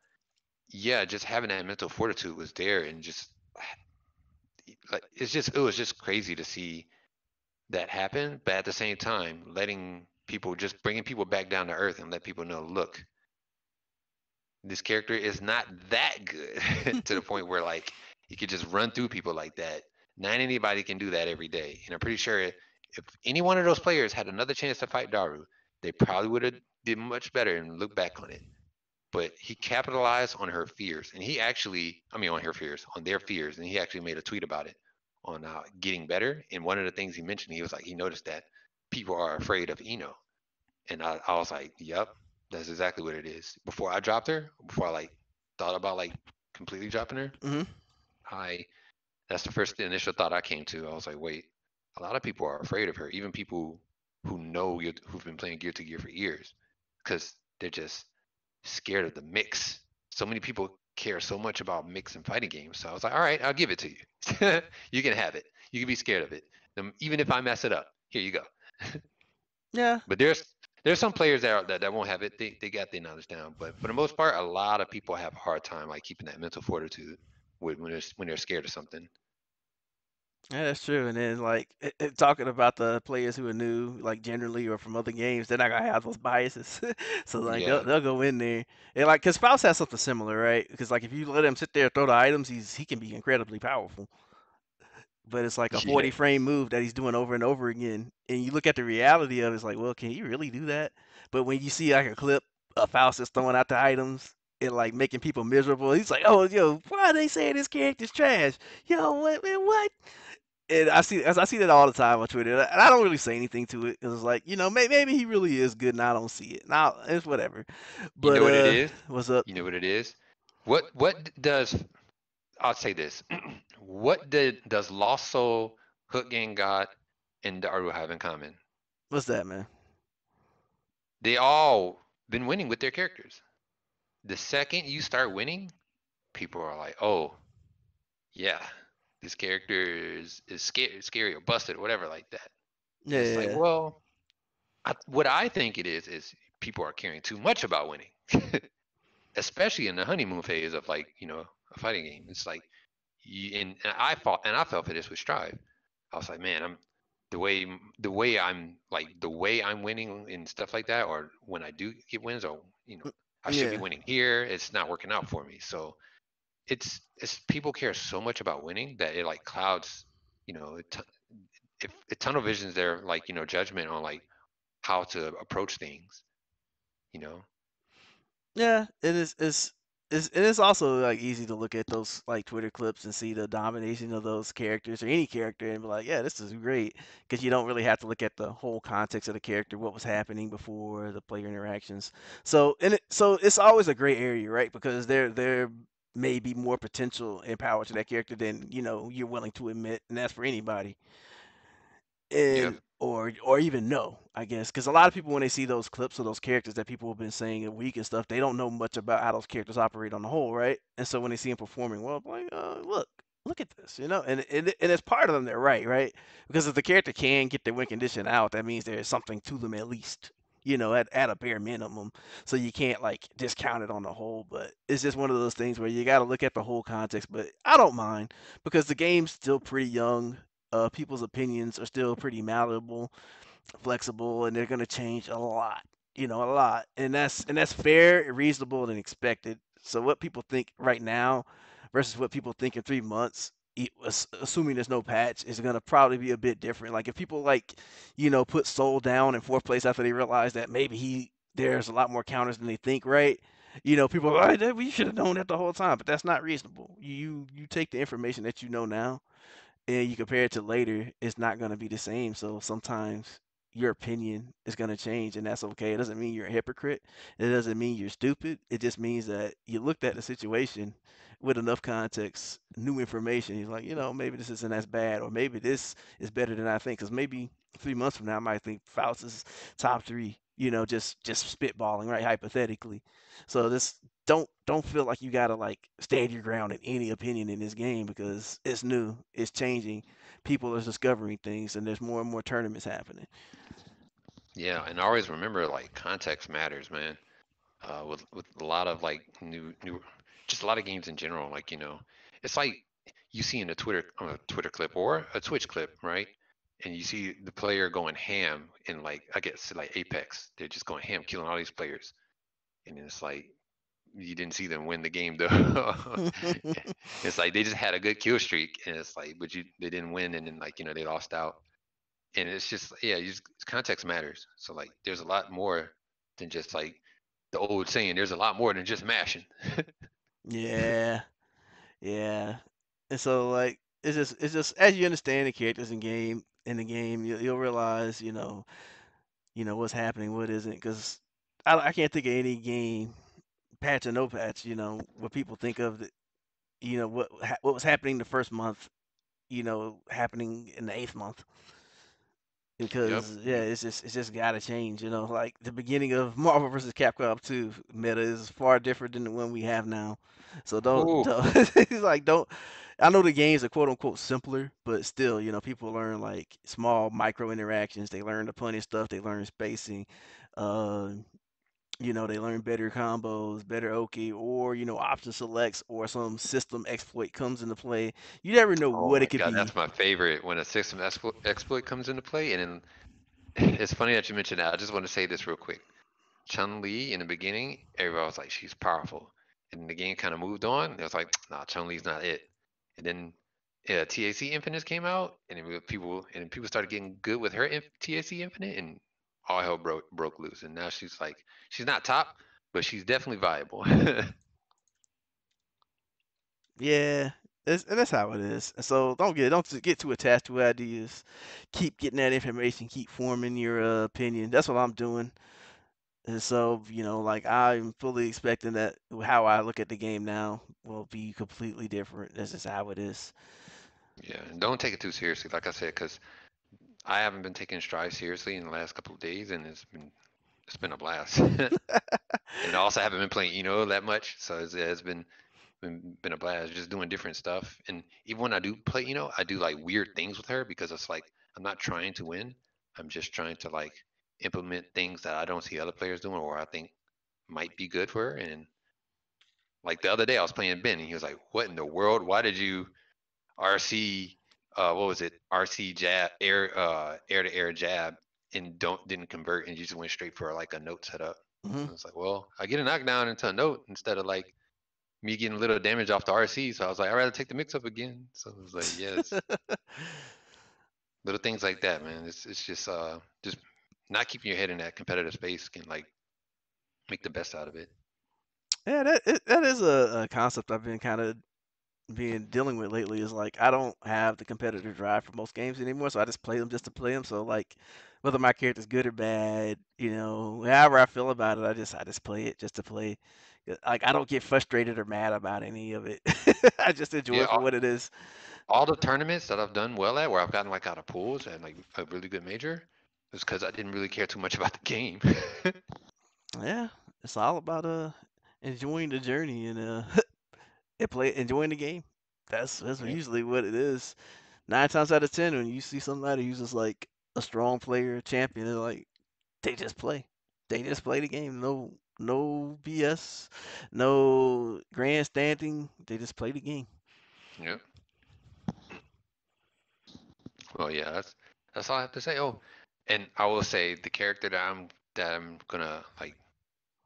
yeah, just having that mental fortitude was there, and just like it's just it was just crazy to see that happen, but at the same time, letting people just bringing people back down to earth and let people know, look, this character is not that good to the point where like you could just run through people like that. Not anybody can do that every day, and I'm pretty sure if any one of those players had another chance to fight Daru, they probably would have did much better and look back on it. But he capitalized on her fears, and he actually, I mean, on her fears, on their fears, and he actually made a tweet about it on uh, getting better. And one of the things he mentioned, he was like, he noticed that people are afraid of I-No, and I, I was like, yep, that's exactly what it is. Before I dropped her, before I like thought about like completely dropping her, hmm I that's the first initial thought I came to. I was like, wait, a lot of people are afraid of her, even people who know who've been playing Gear to Gear for years, because they're just scared of the mix. So many people care so much about mix and fighting games. So I was like, all right, I'll give it to you. you can have it. You can be scared of it. Um, even if I mess it up, here you go. Yeah. But there's there's some players that, are, that that won't have it. They they got their knowledge down. But for the most part, a lot of people have a hard time like keeping that mental fortitude when when they're when they're scared of something. Yeah, that's true. And then like it, it- talking about the players who are new, like generally or from other games, they're not gonna have those biases. so like Yeah. they'll, they'll go in there and like because Faust has something similar, right? Because like if you let him sit there throw the items, he's he can be incredibly powerful. But it's like a 40 Yeah. frame move that he's doing over and over again. And you look at the reality of it, it's like, well, can you really do that? But when you see like a clip of Faustus throwing out the items and like making people miserable, he's like, oh, yo, why are they saying this character's trash? Yo, what, man, what? And I see, as I see that all the time on Twitter, and I don't really say anything to it because it's like, you know, maybe, maybe he really is good, and I don't see it. Now it's whatever. But know what it uh, is? What's up? You know what it is? What what does I'll say this. what did does Lost Soul, Hook Gang God, and Daru have in common? What's that, man? They all been winning with their characters. The second you start winning, people are like, oh, yeah, this character is is scary, scary or busted or whatever like that. Yeah, It's yeah, like, yeah. well, I, what I think it is is people are caring too much about winning, especially in the honeymoon phase of like you know a fighting game. It's like, you, and, and I fought and I felt for this with Strive. I was like, man, I'm the way the way I'm like the way I'm winning and stuff like that, or when I do get wins, or you know, I should be winning here. It's not working out for me. So it's it's people care so much about winning that it like clouds, you know, it if, if tunnel vision's their like you know judgment on like how to approach things, you know. Yeah, it is. It's it's it is also like easy to look at those like Twitter clips and see the domination of those characters or any character and be like, yeah, this is great because you don't really have to look at the whole context of the character, what was happening before the player interactions. So and it, so it's always a gray area, right? Because there there may be more potential and power to that character than you know you're willing to admit, and that's for anybody and or or even know, I guess, because a lot of people when they see those clips of those characters that people have been saying a week and stuff, they don't know much about how those characters operate on the whole, right? And so when they see them performing well, like, uh, look, look at this, you know, and and and it's part of them they're right, right? Because if the character can get their win condition out, that means there is something to them at least, you know, at at a bare minimum. So you can't like discount it on the whole, but it's just one of those things where you got to look at the whole context. But I don't mind because the game's still pretty young uh, people's opinions are still pretty malleable, flexible, and they're going to change a lot. You know, a lot, and that's and that's fair, reasonable, and expected. So what people think right now versus what people think in three months, assuming there's no patch, is going to probably be a bit different. Like if people like, you know, put Sol down in fourth place after they realize that maybe he there's a lot more counters than they think, right? You know, people are like, "Hey, we should have known that the whole time, but that's not reasonable. You you take the information that you know now and you compare it to later, it's not going to be the same. So sometimes your opinion is going to change, and that's okay. It doesn't mean you're a hypocrite. It doesn't mean you're stupid. It just means that you looked at the situation with enough context, new information. You're like, you know, maybe this isn't as bad, or maybe this is better than I think. Because maybe three months from now, I might think Faust is top three. You know, just just spitballing, right? Hypothetically. So this don't don't feel like you gotta like stand your ground in any opinion in this game because it's new, it's changing, people are discovering things, and there's more and more tournaments happening. Yeah, and always remember like context matters, man. Uh, with with a lot of like new new, just a lot of games in general. Like you know, it's like you see in a Twitter on a Twitter clip or a Twitch clip, right? And you see the player going ham in like I guess like Apex. They're just going ham, killing all these players, and it's like you didn't see them win the game though. it's like they just had a good kill streak, and it's like, but you they didn't win, and then like you know they lost out and it's just yeah you just context matters so like there's a lot more than just like the old saying there's a lot more than just mashing yeah, yeah. And so like it's just it's just as you understand the characters in game in the game, you, you'll realize you know you know what's happening, what isn't. Because I I can't think of any game, patch or no patch, you know, what people think of the, you know what ha- what was happening the first month, you know, happening in the eighth month. Because yeah, it's just it's just gotta change, you know. Like the beginning of Marvel vs. Capcom 2 meta is far different than the one we have now. So don't, don't it's like don't I know the games are quote unquote simpler, but still, you know, people learn like small micro interactions. They learn to punish stuff. They learn spacing. Uh, you know, they learn better combos, better Oki, or you know, option selects, or some system exploit comes into play. You never know Oh what it could god, be. that's my favorite when a system exploit, exploit comes into play, and then it's funny that you mentioned that. I just want to say this real quick. Chun Li in the beginning, everybody was like, she's powerful, and the game kind of moved on. It was like, nah, Chun Li's not it. And then yeah, TAC Infinite came out, and people and people started getting good with her TAC Infinite, and all hell broke broke loose. And now she's like, she's not top, but she's definitely viable. Yeah, it's, and that's how it is. And so don't get don't get too attached to ideas. Keep getting that information. Keep forming your uh, opinion. That's what I'm doing. And so you know, like I'm fully expecting that how I look at the game now will be completely different. This is how it is. yeah, and don't take it too seriously, like I said, because I haven't been taking Strive seriously in the last couple of days, and it's been it's been a blast. and also, I haven't been playing I-No that much, so it's, it's been been been a blast just doing different stuff. And even when I do play I-No, I do like weird things with her because it's like I'm not trying to win. I'm just trying to like implement things that I don't see other players doing or I think might be good for her. And like the other day, I was playing Ben, and he was like, "What in the world? Why did you RC? Uh, what was it? RC jab, air, uh, air to air jab, and don't didn't convert, and you just went straight for like a note setup." hmm I was like, "Well, I get a knockdown into a note instead of like me getting a little damage off the RC." So I was like, "I'd rather take the mix up again." So it was like, yes, little things like that, man. It's it's just uh just not keeping your head in that competitive space can like make the best out of it. Yeah, that it, that is a, a concept I've been kind of being dealing with lately. Is like I don't have the competitive drive for most games anymore, so I just play them just to play them. So like, whether my character's good or bad, you know, however I feel about it, I just I just play it just to play. Uh, Like I don't get frustrated or mad about any of it. I just enjoy Yeah, it for all, what it is. all the tournaments that I've done well at, where I've gotten like out of pools and like a really good major, was because I didn't really care too much about the game. Yeah, it's all about uh enjoying the journey and uh and play enjoying the game. That's that's Yeah. usually what it is. Nine times out of ten, when you see somebody who's just like a strong player, a champion, they're like they just play. They just play the game. No no BS, no grandstanding. They just play the game. Yep. Well, yeah, that's that's all I have to say. Oh, and I will say the character that I'm that I'm gonna like,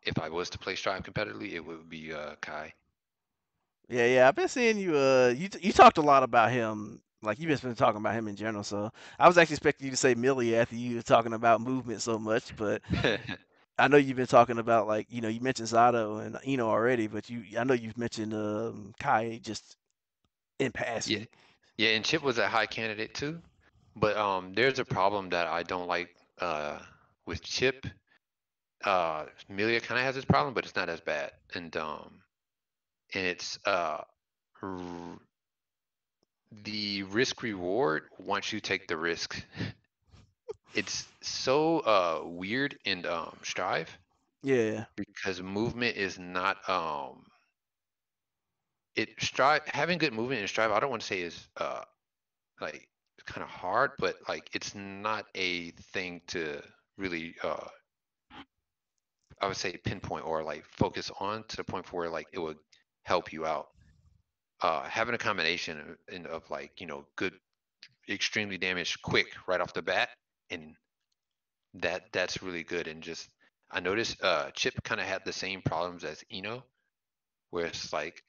if I was to play Strive competitively, it would be uh Ky. Yeah, yeah. I've been seeing you. Uh, you you talked a lot about him. Like you've just been talking about him in general. So I was actually expecting you to say Millia after you were talking about movement so much, but I know you've been talking about like you know you mentioned Zato and I-No already, but you I know you've mentioned um, Ky just in Yeah, passing. yeah, and Chip was a high candidate too, but um, there's a problem that I don't like uh with Chip. Uh, Millia kind of has this problem, but it's not as bad, and um, and it's uh, r- the risk reward once you take the risk. It's so uh weird in um Strive Yeah, because movement is not um it strive having good movement in strive i don't want to say is uh like kind of hard but like it's not a thing to really uh i would say pinpoint or like focus on to the point for where like it would help you out uh having a combination of, of like you know good extremely damaged quick right off the bat and that that's really good and just i noticed uh chip kind of had the same problems as I-No where it's like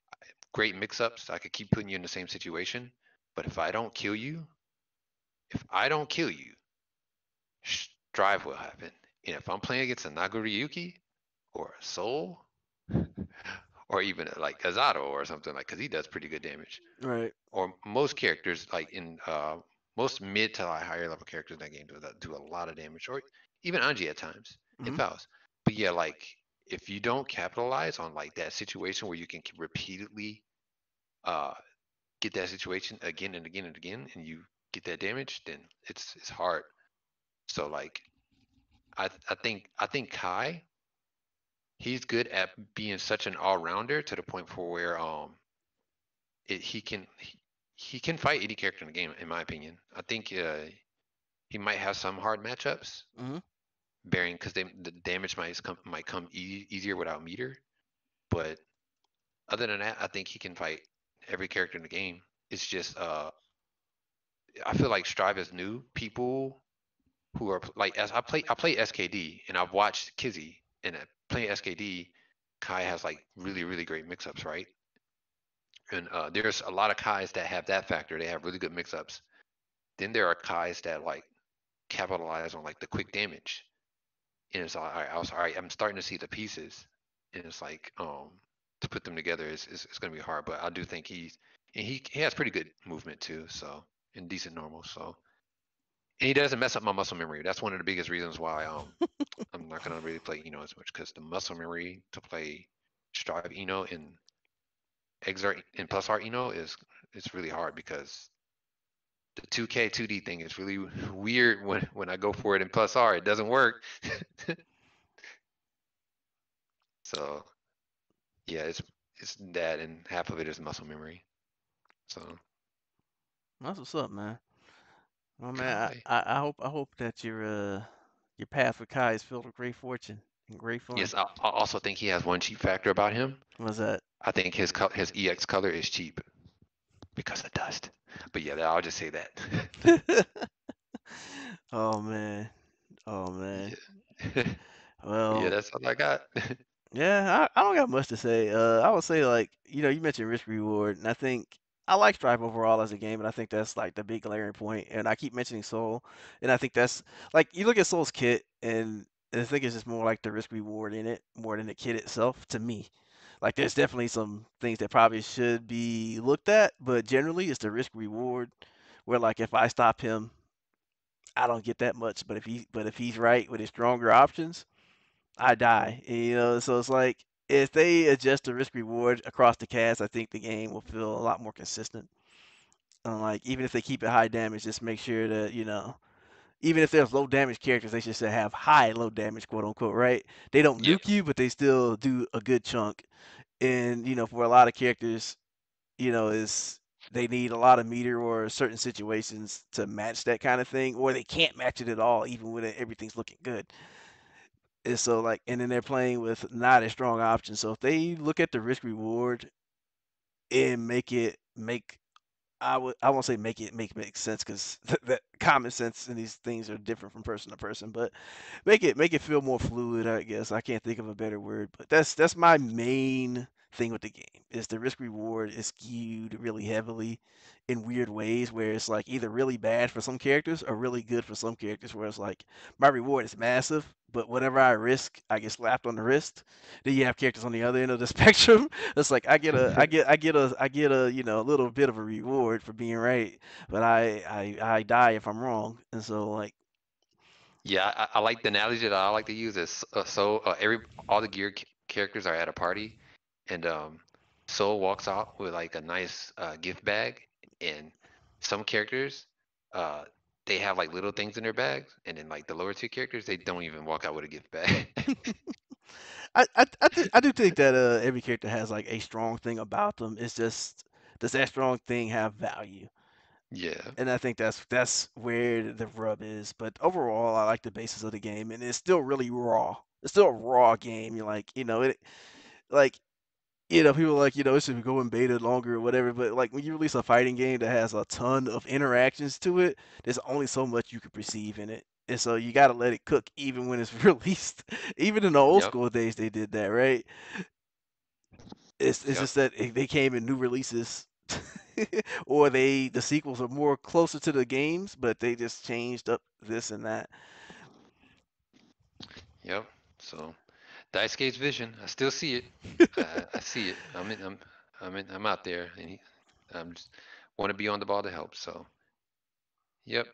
great mix-ups. I could keep putting you in the same situation, but if I don't kill you, if I don't kill you, strive will happen. And if I'm playing against a Nagoriyuki or a Sol, or even uh, like Azato or something like, because he does pretty good damage. right. Or most characters, like in uh, most mid to higher level characters in that game, do that do a lot of damage. Or even Anji at times, Mhm. in Faust. But yeah, like if you don't capitalize on like that situation where you can repeatedly uh get that situation again and again and again and you get that damage then it's it's hard so like i i think i think Ky he's good at being such an all-rounder to the point for where um it, he can he, he can fight any character in the game, in my opinion. I think uh, he might have some hard matchups, Mhm. bearing because they the damage might come might come e- easier without meter. But other than that, I think he can fight every character in the game. It's just uh, I feel like Strive is new. People who are like as I play I play SKD and I've watched Kizzy and uh, playing SKD, Ky has like really really great mix-ups, right? And uh, there's a lot of Kys that have that factor. They have really good mix-ups. Then there are Kys that like capitalize on like the quick damage. And it's like, all right, I was all right, I'm starting to see the pieces. And it's like, um, to put them together is is, is gonna be hard. But I do think he's and he he has pretty good movement too, so and decent normal. So he doesn't mess up my muscle memory. That's one of the biggest reasons why um I'm not gonna really play I-No as much because the muscle memory to play Strive I-No and Xrd and Plus R I-No is it's really hard because the 2K 2D thing is really weird when when I go for it in Plus R, it doesn't work. so yeah, it's it's that and half of it is muscle memory. So That's what's up, man. Well, man, I, I, I hope I hope that your uh your path with Ky is filled with great fortune and great fun. yes, I, I also think he has one cheap factor about him. What's that? I think his co- his EX color is cheap because of dust. But yeah, I'll just say that. oh man. Oh man. yeah. Well, yeah, that's all I got. Yeah, I, I don't got much to say. Uh, I would say like you know you mentioned risk reward, and I think I like Strive overall as a game, and I think that's like the big glaring point. And I keep mentioning Sol, and I think that's like you look at Sol's kit, and I think it's just more like the risk reward in it more than the kit itself to me. Like there's definitely some things that probably should be looked at, but generally it's the risk reward where like if I stop him, I don't get that much, but if he but if he's right with his stronger options. I die. You know, so it's like if they adjust the risk reward across the cast, I think the game will feel a lot more consistent. And like even if they keep it high damage, just make sure that you know, even if there's low damage characters, they should still have high low damage, quote unquote, right? They don't nuke you, but they still do a good chunk. And you know, for a lot of characters, you know, is they need a lot of meter or certain situations to match that kind of thing, or they can't match it at all, even when everything's looking good. And so like, and then they're playing with not a strong option. So if they look at the risk reward and make it make, I would I won't say make it make make sense because that common sense and these things are different from person to person. But make it make it feel more fluid. I guess I can't think of a better word. But that's that's my main thing with the game is the risk reward is skewed really heavily in weird ways where it's like either really bad for some characters or really good for some characters where it's like my reward is massive but whatever i risk i get slapped on the wrist. Then you have characters on the other end of the spectrum. It's like i get a i get i get a i get a you know a little bit of a reward for being right but i i, I die if i'm wrong. And so like Yeah, I, I like the analogy that I like to use is uh, so uh, every all the gear c- characters are at a party, and um, Sol walks out with like a nice uh, gift bag, and some characters, uh, they have like little things in their bags, and then like the lower two characters, they don't even walk out with a gift bag. I I I, th- I do think that uh, every character has like a strong thing about them. It's just does that strong thing have value? yeah, And I think that's that's where the rub is. But overall, I like the basis of the game, and it's still really raw. It's still a raw game. You're like, you know, it like you know, people are like, you know, it should go in beta longer or whatever. But like when you release a fighting game that has a ton of interactions to it, there's only so much you can perceive in it. And so you got to let it cook even when it's released. Even in the old Yep. school days, they did that, right? It's it's Yep. just that they came in new releases, or they the sequels are more closer to the games, but they just changed up this and that. yep. So Daisuke's vision, I still see it. I, I see it. I'm in, I'm I'm in, I'm out there, and he, I'm just want to be on the ball to help. So, yep.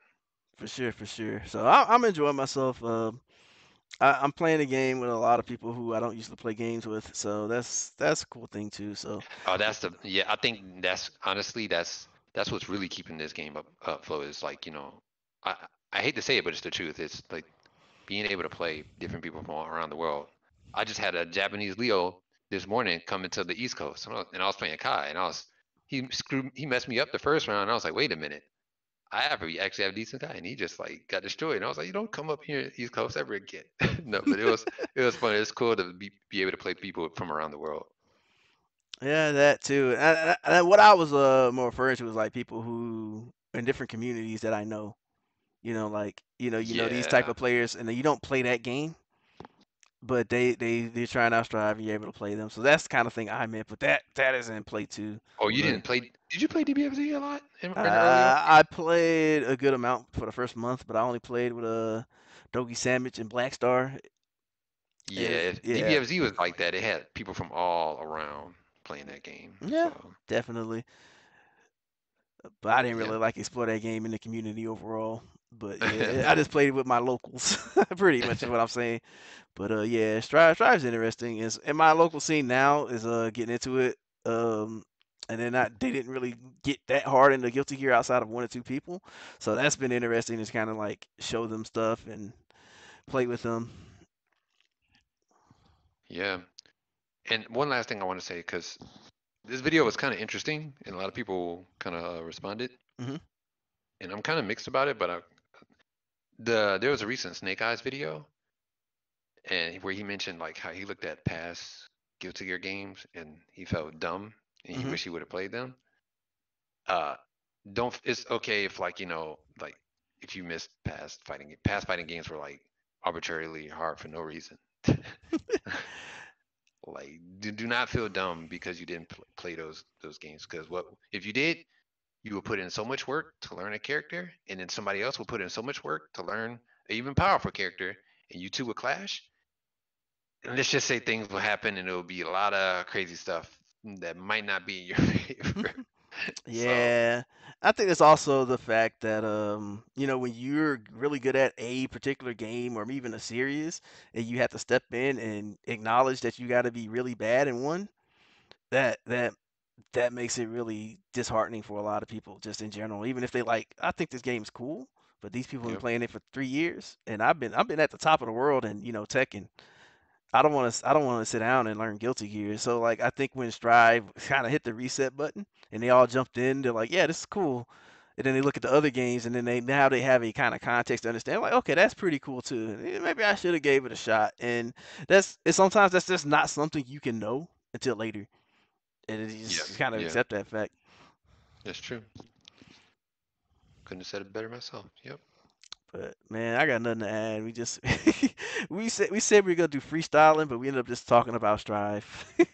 For sure, for sure. So I, I'm enjoying myself. Um, I, I'm playing a game with a lot of people who I don't usually play games with, so that's that's a cool thing too. So Oh, that's the yeah. I think that's honestly that's that's what's really keeping this game up up flow is like you know I I hate to say it, but it's the truth. It's like being able to play different people from all around the world. I just had a Japanese Leo this morning coming to the East Coast, and I was, and I was playing Ky, and I was he screwed he messed me up the first round. I was like, wait a minute. I have actually have a decent guy, and he just like got destroyed. And I was like, you don't come up here East Coast ever again. no, but it was it was fun. It's cool to be, be able to play people from around the world. Yeah, that too. And, and- what I was uh more referring to was like people who in different communities that I know. You know, like you know, you know these type of players, and then you don't play that game, but they they they're trying out strive, and you're able to play them. So that's the kind of thing I meant. But that that is in play too. Oh, you But- didn't play? Did you play DBFZ a lot? In, in Uh. I played a good amount for the first month, but I only played with a uh, Dogi Sandwich and Black Star. Yeah, if- if yeah. DBFZ was like that. It had people from all around playing that game. Yeah. so, definitely. But I didn't Yeah. really like explore that game in the community overall. But yeah, I just played with my locals, pretty much is what I'm saying. But uh, yeah, Strive Strive's interesting. Is and my local scene now is uh getting into it. Um, and then I they didn't really get that hard into Guilty Gear outside of one or two people. So that's been interesting. Is kind of like show them stuff and play with them. Yeah. And one last thing I want to say, because this video was kind of interesting and a lot of people kind of responded. Mhm. And I'm kind of mixed about it, but I, the there was a recent SnakeEyez video, and where he mentioned like how he looked at past Guilty Gear games and he felt dumb and he Mhm. wished he would have played them. Uh, don't. It's okay if like you know like if you missed past fighting past fighting games were like arbitrarily hard for no reason. like do, do not feel dumb because you didn't pl- play those those games because what if you did you will put in so much work to learn a character and then somebody else will put in so much work to learn an even powerful character and you two will clash. And let's just say things will happen and it'll be a lot of crazy stuff that might not be in your favor. So, Yeah, I think it's also the fact that um, you know, when you're really good at a particular game or even a series, and you have to step in and acknowledge that you got to be really bad in one, that that that makes it really disheartening for a lot of people, just in general. Even if they like, I think this game's cool, but these people have Yep. been playing it for three years, and I've been I've been at the top of the world, and you know, Tekken. I don't want to. I don't want to sit down and learn Guilty Gear. So like, I think when Strive kind of hit the reset button and they all jumped in, they're like, "Yeah, this is cool." And then they look at the other games, and then they now they have a kind of context to understand. Like, okay, that's pretty cool too. Eh, Maybe I should have gave it a shot. And that's and sometimes that's just not something you can know until later, and you just Yeah, kind of yeah. accept that fact. that's true couldn't have said it better myself yep But man, I got nothing to add. We just we said we said we were gonna do freestyling, but we ended up just talking about Strive.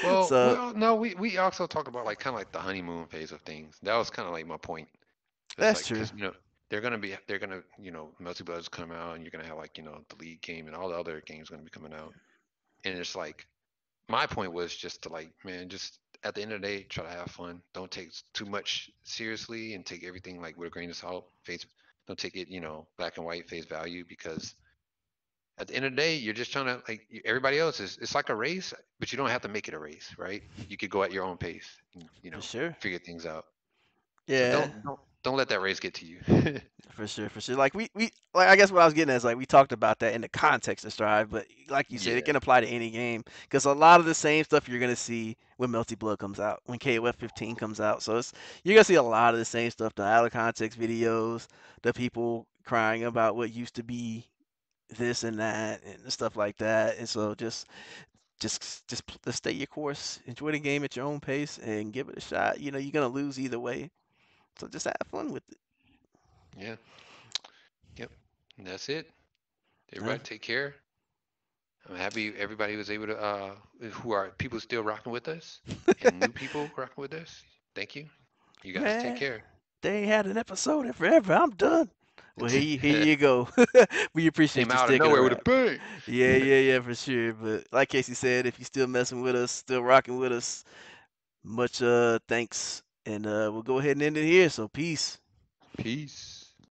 Well, so well, no, we we also talked about like kind of like the honeymoon phase of things. That was kind of like my point. It's That's like, true. you know, they're gonna be they're gonna you know Melty Blood's come out, and you're gonna have like you know the league game and all the other games gonna be coming out. And it's like my point was just to like man, just at the end of the day, try to have fun. Don't take too much seriously and take everything like with a grain of salt. Face don't take it you know black and white face value because at the end of the day, you're just trying to like everybody else is. It's like a race, but you don't have to make it a race, right? You could go at your own pace, you know, sure, figure things out. So yeah. don't, don't don't let that race get to you. For sure, for sure. Like we, we like I guess what I was getting at is like we talked about that in the context of Strive, but like you said, Yeah. it can apply to any game because a lot of the same stuff you're gonna see when Melty Blood comes out, when KOF 15 comes out. So it's you're gonna see a lot of the same stuff, the out of context videos, the people crying about what used to be this and that and stuff like that. And so just just just stay your course, enjoy the game at your own pace, and give it a shot. You know you're gonna lose either way, so just have fun with it. yeah. Yep. And that's it. Everybody take care. I'm happy everybody was able to uh who are people still rocking with us and new people rocking with us. Thank you. You guys Man. take care. they ain't had an episode in forever. I'm done. Well, here you, here you go. we appreciate Came you out of sticking nowhere with a around. Yeah, yeah, yeah, for sure. But like Casey said, if you're still messing with us, still rocking with us, much uh thanks. And uh we'll go ahead and end it here. So peace. Peace.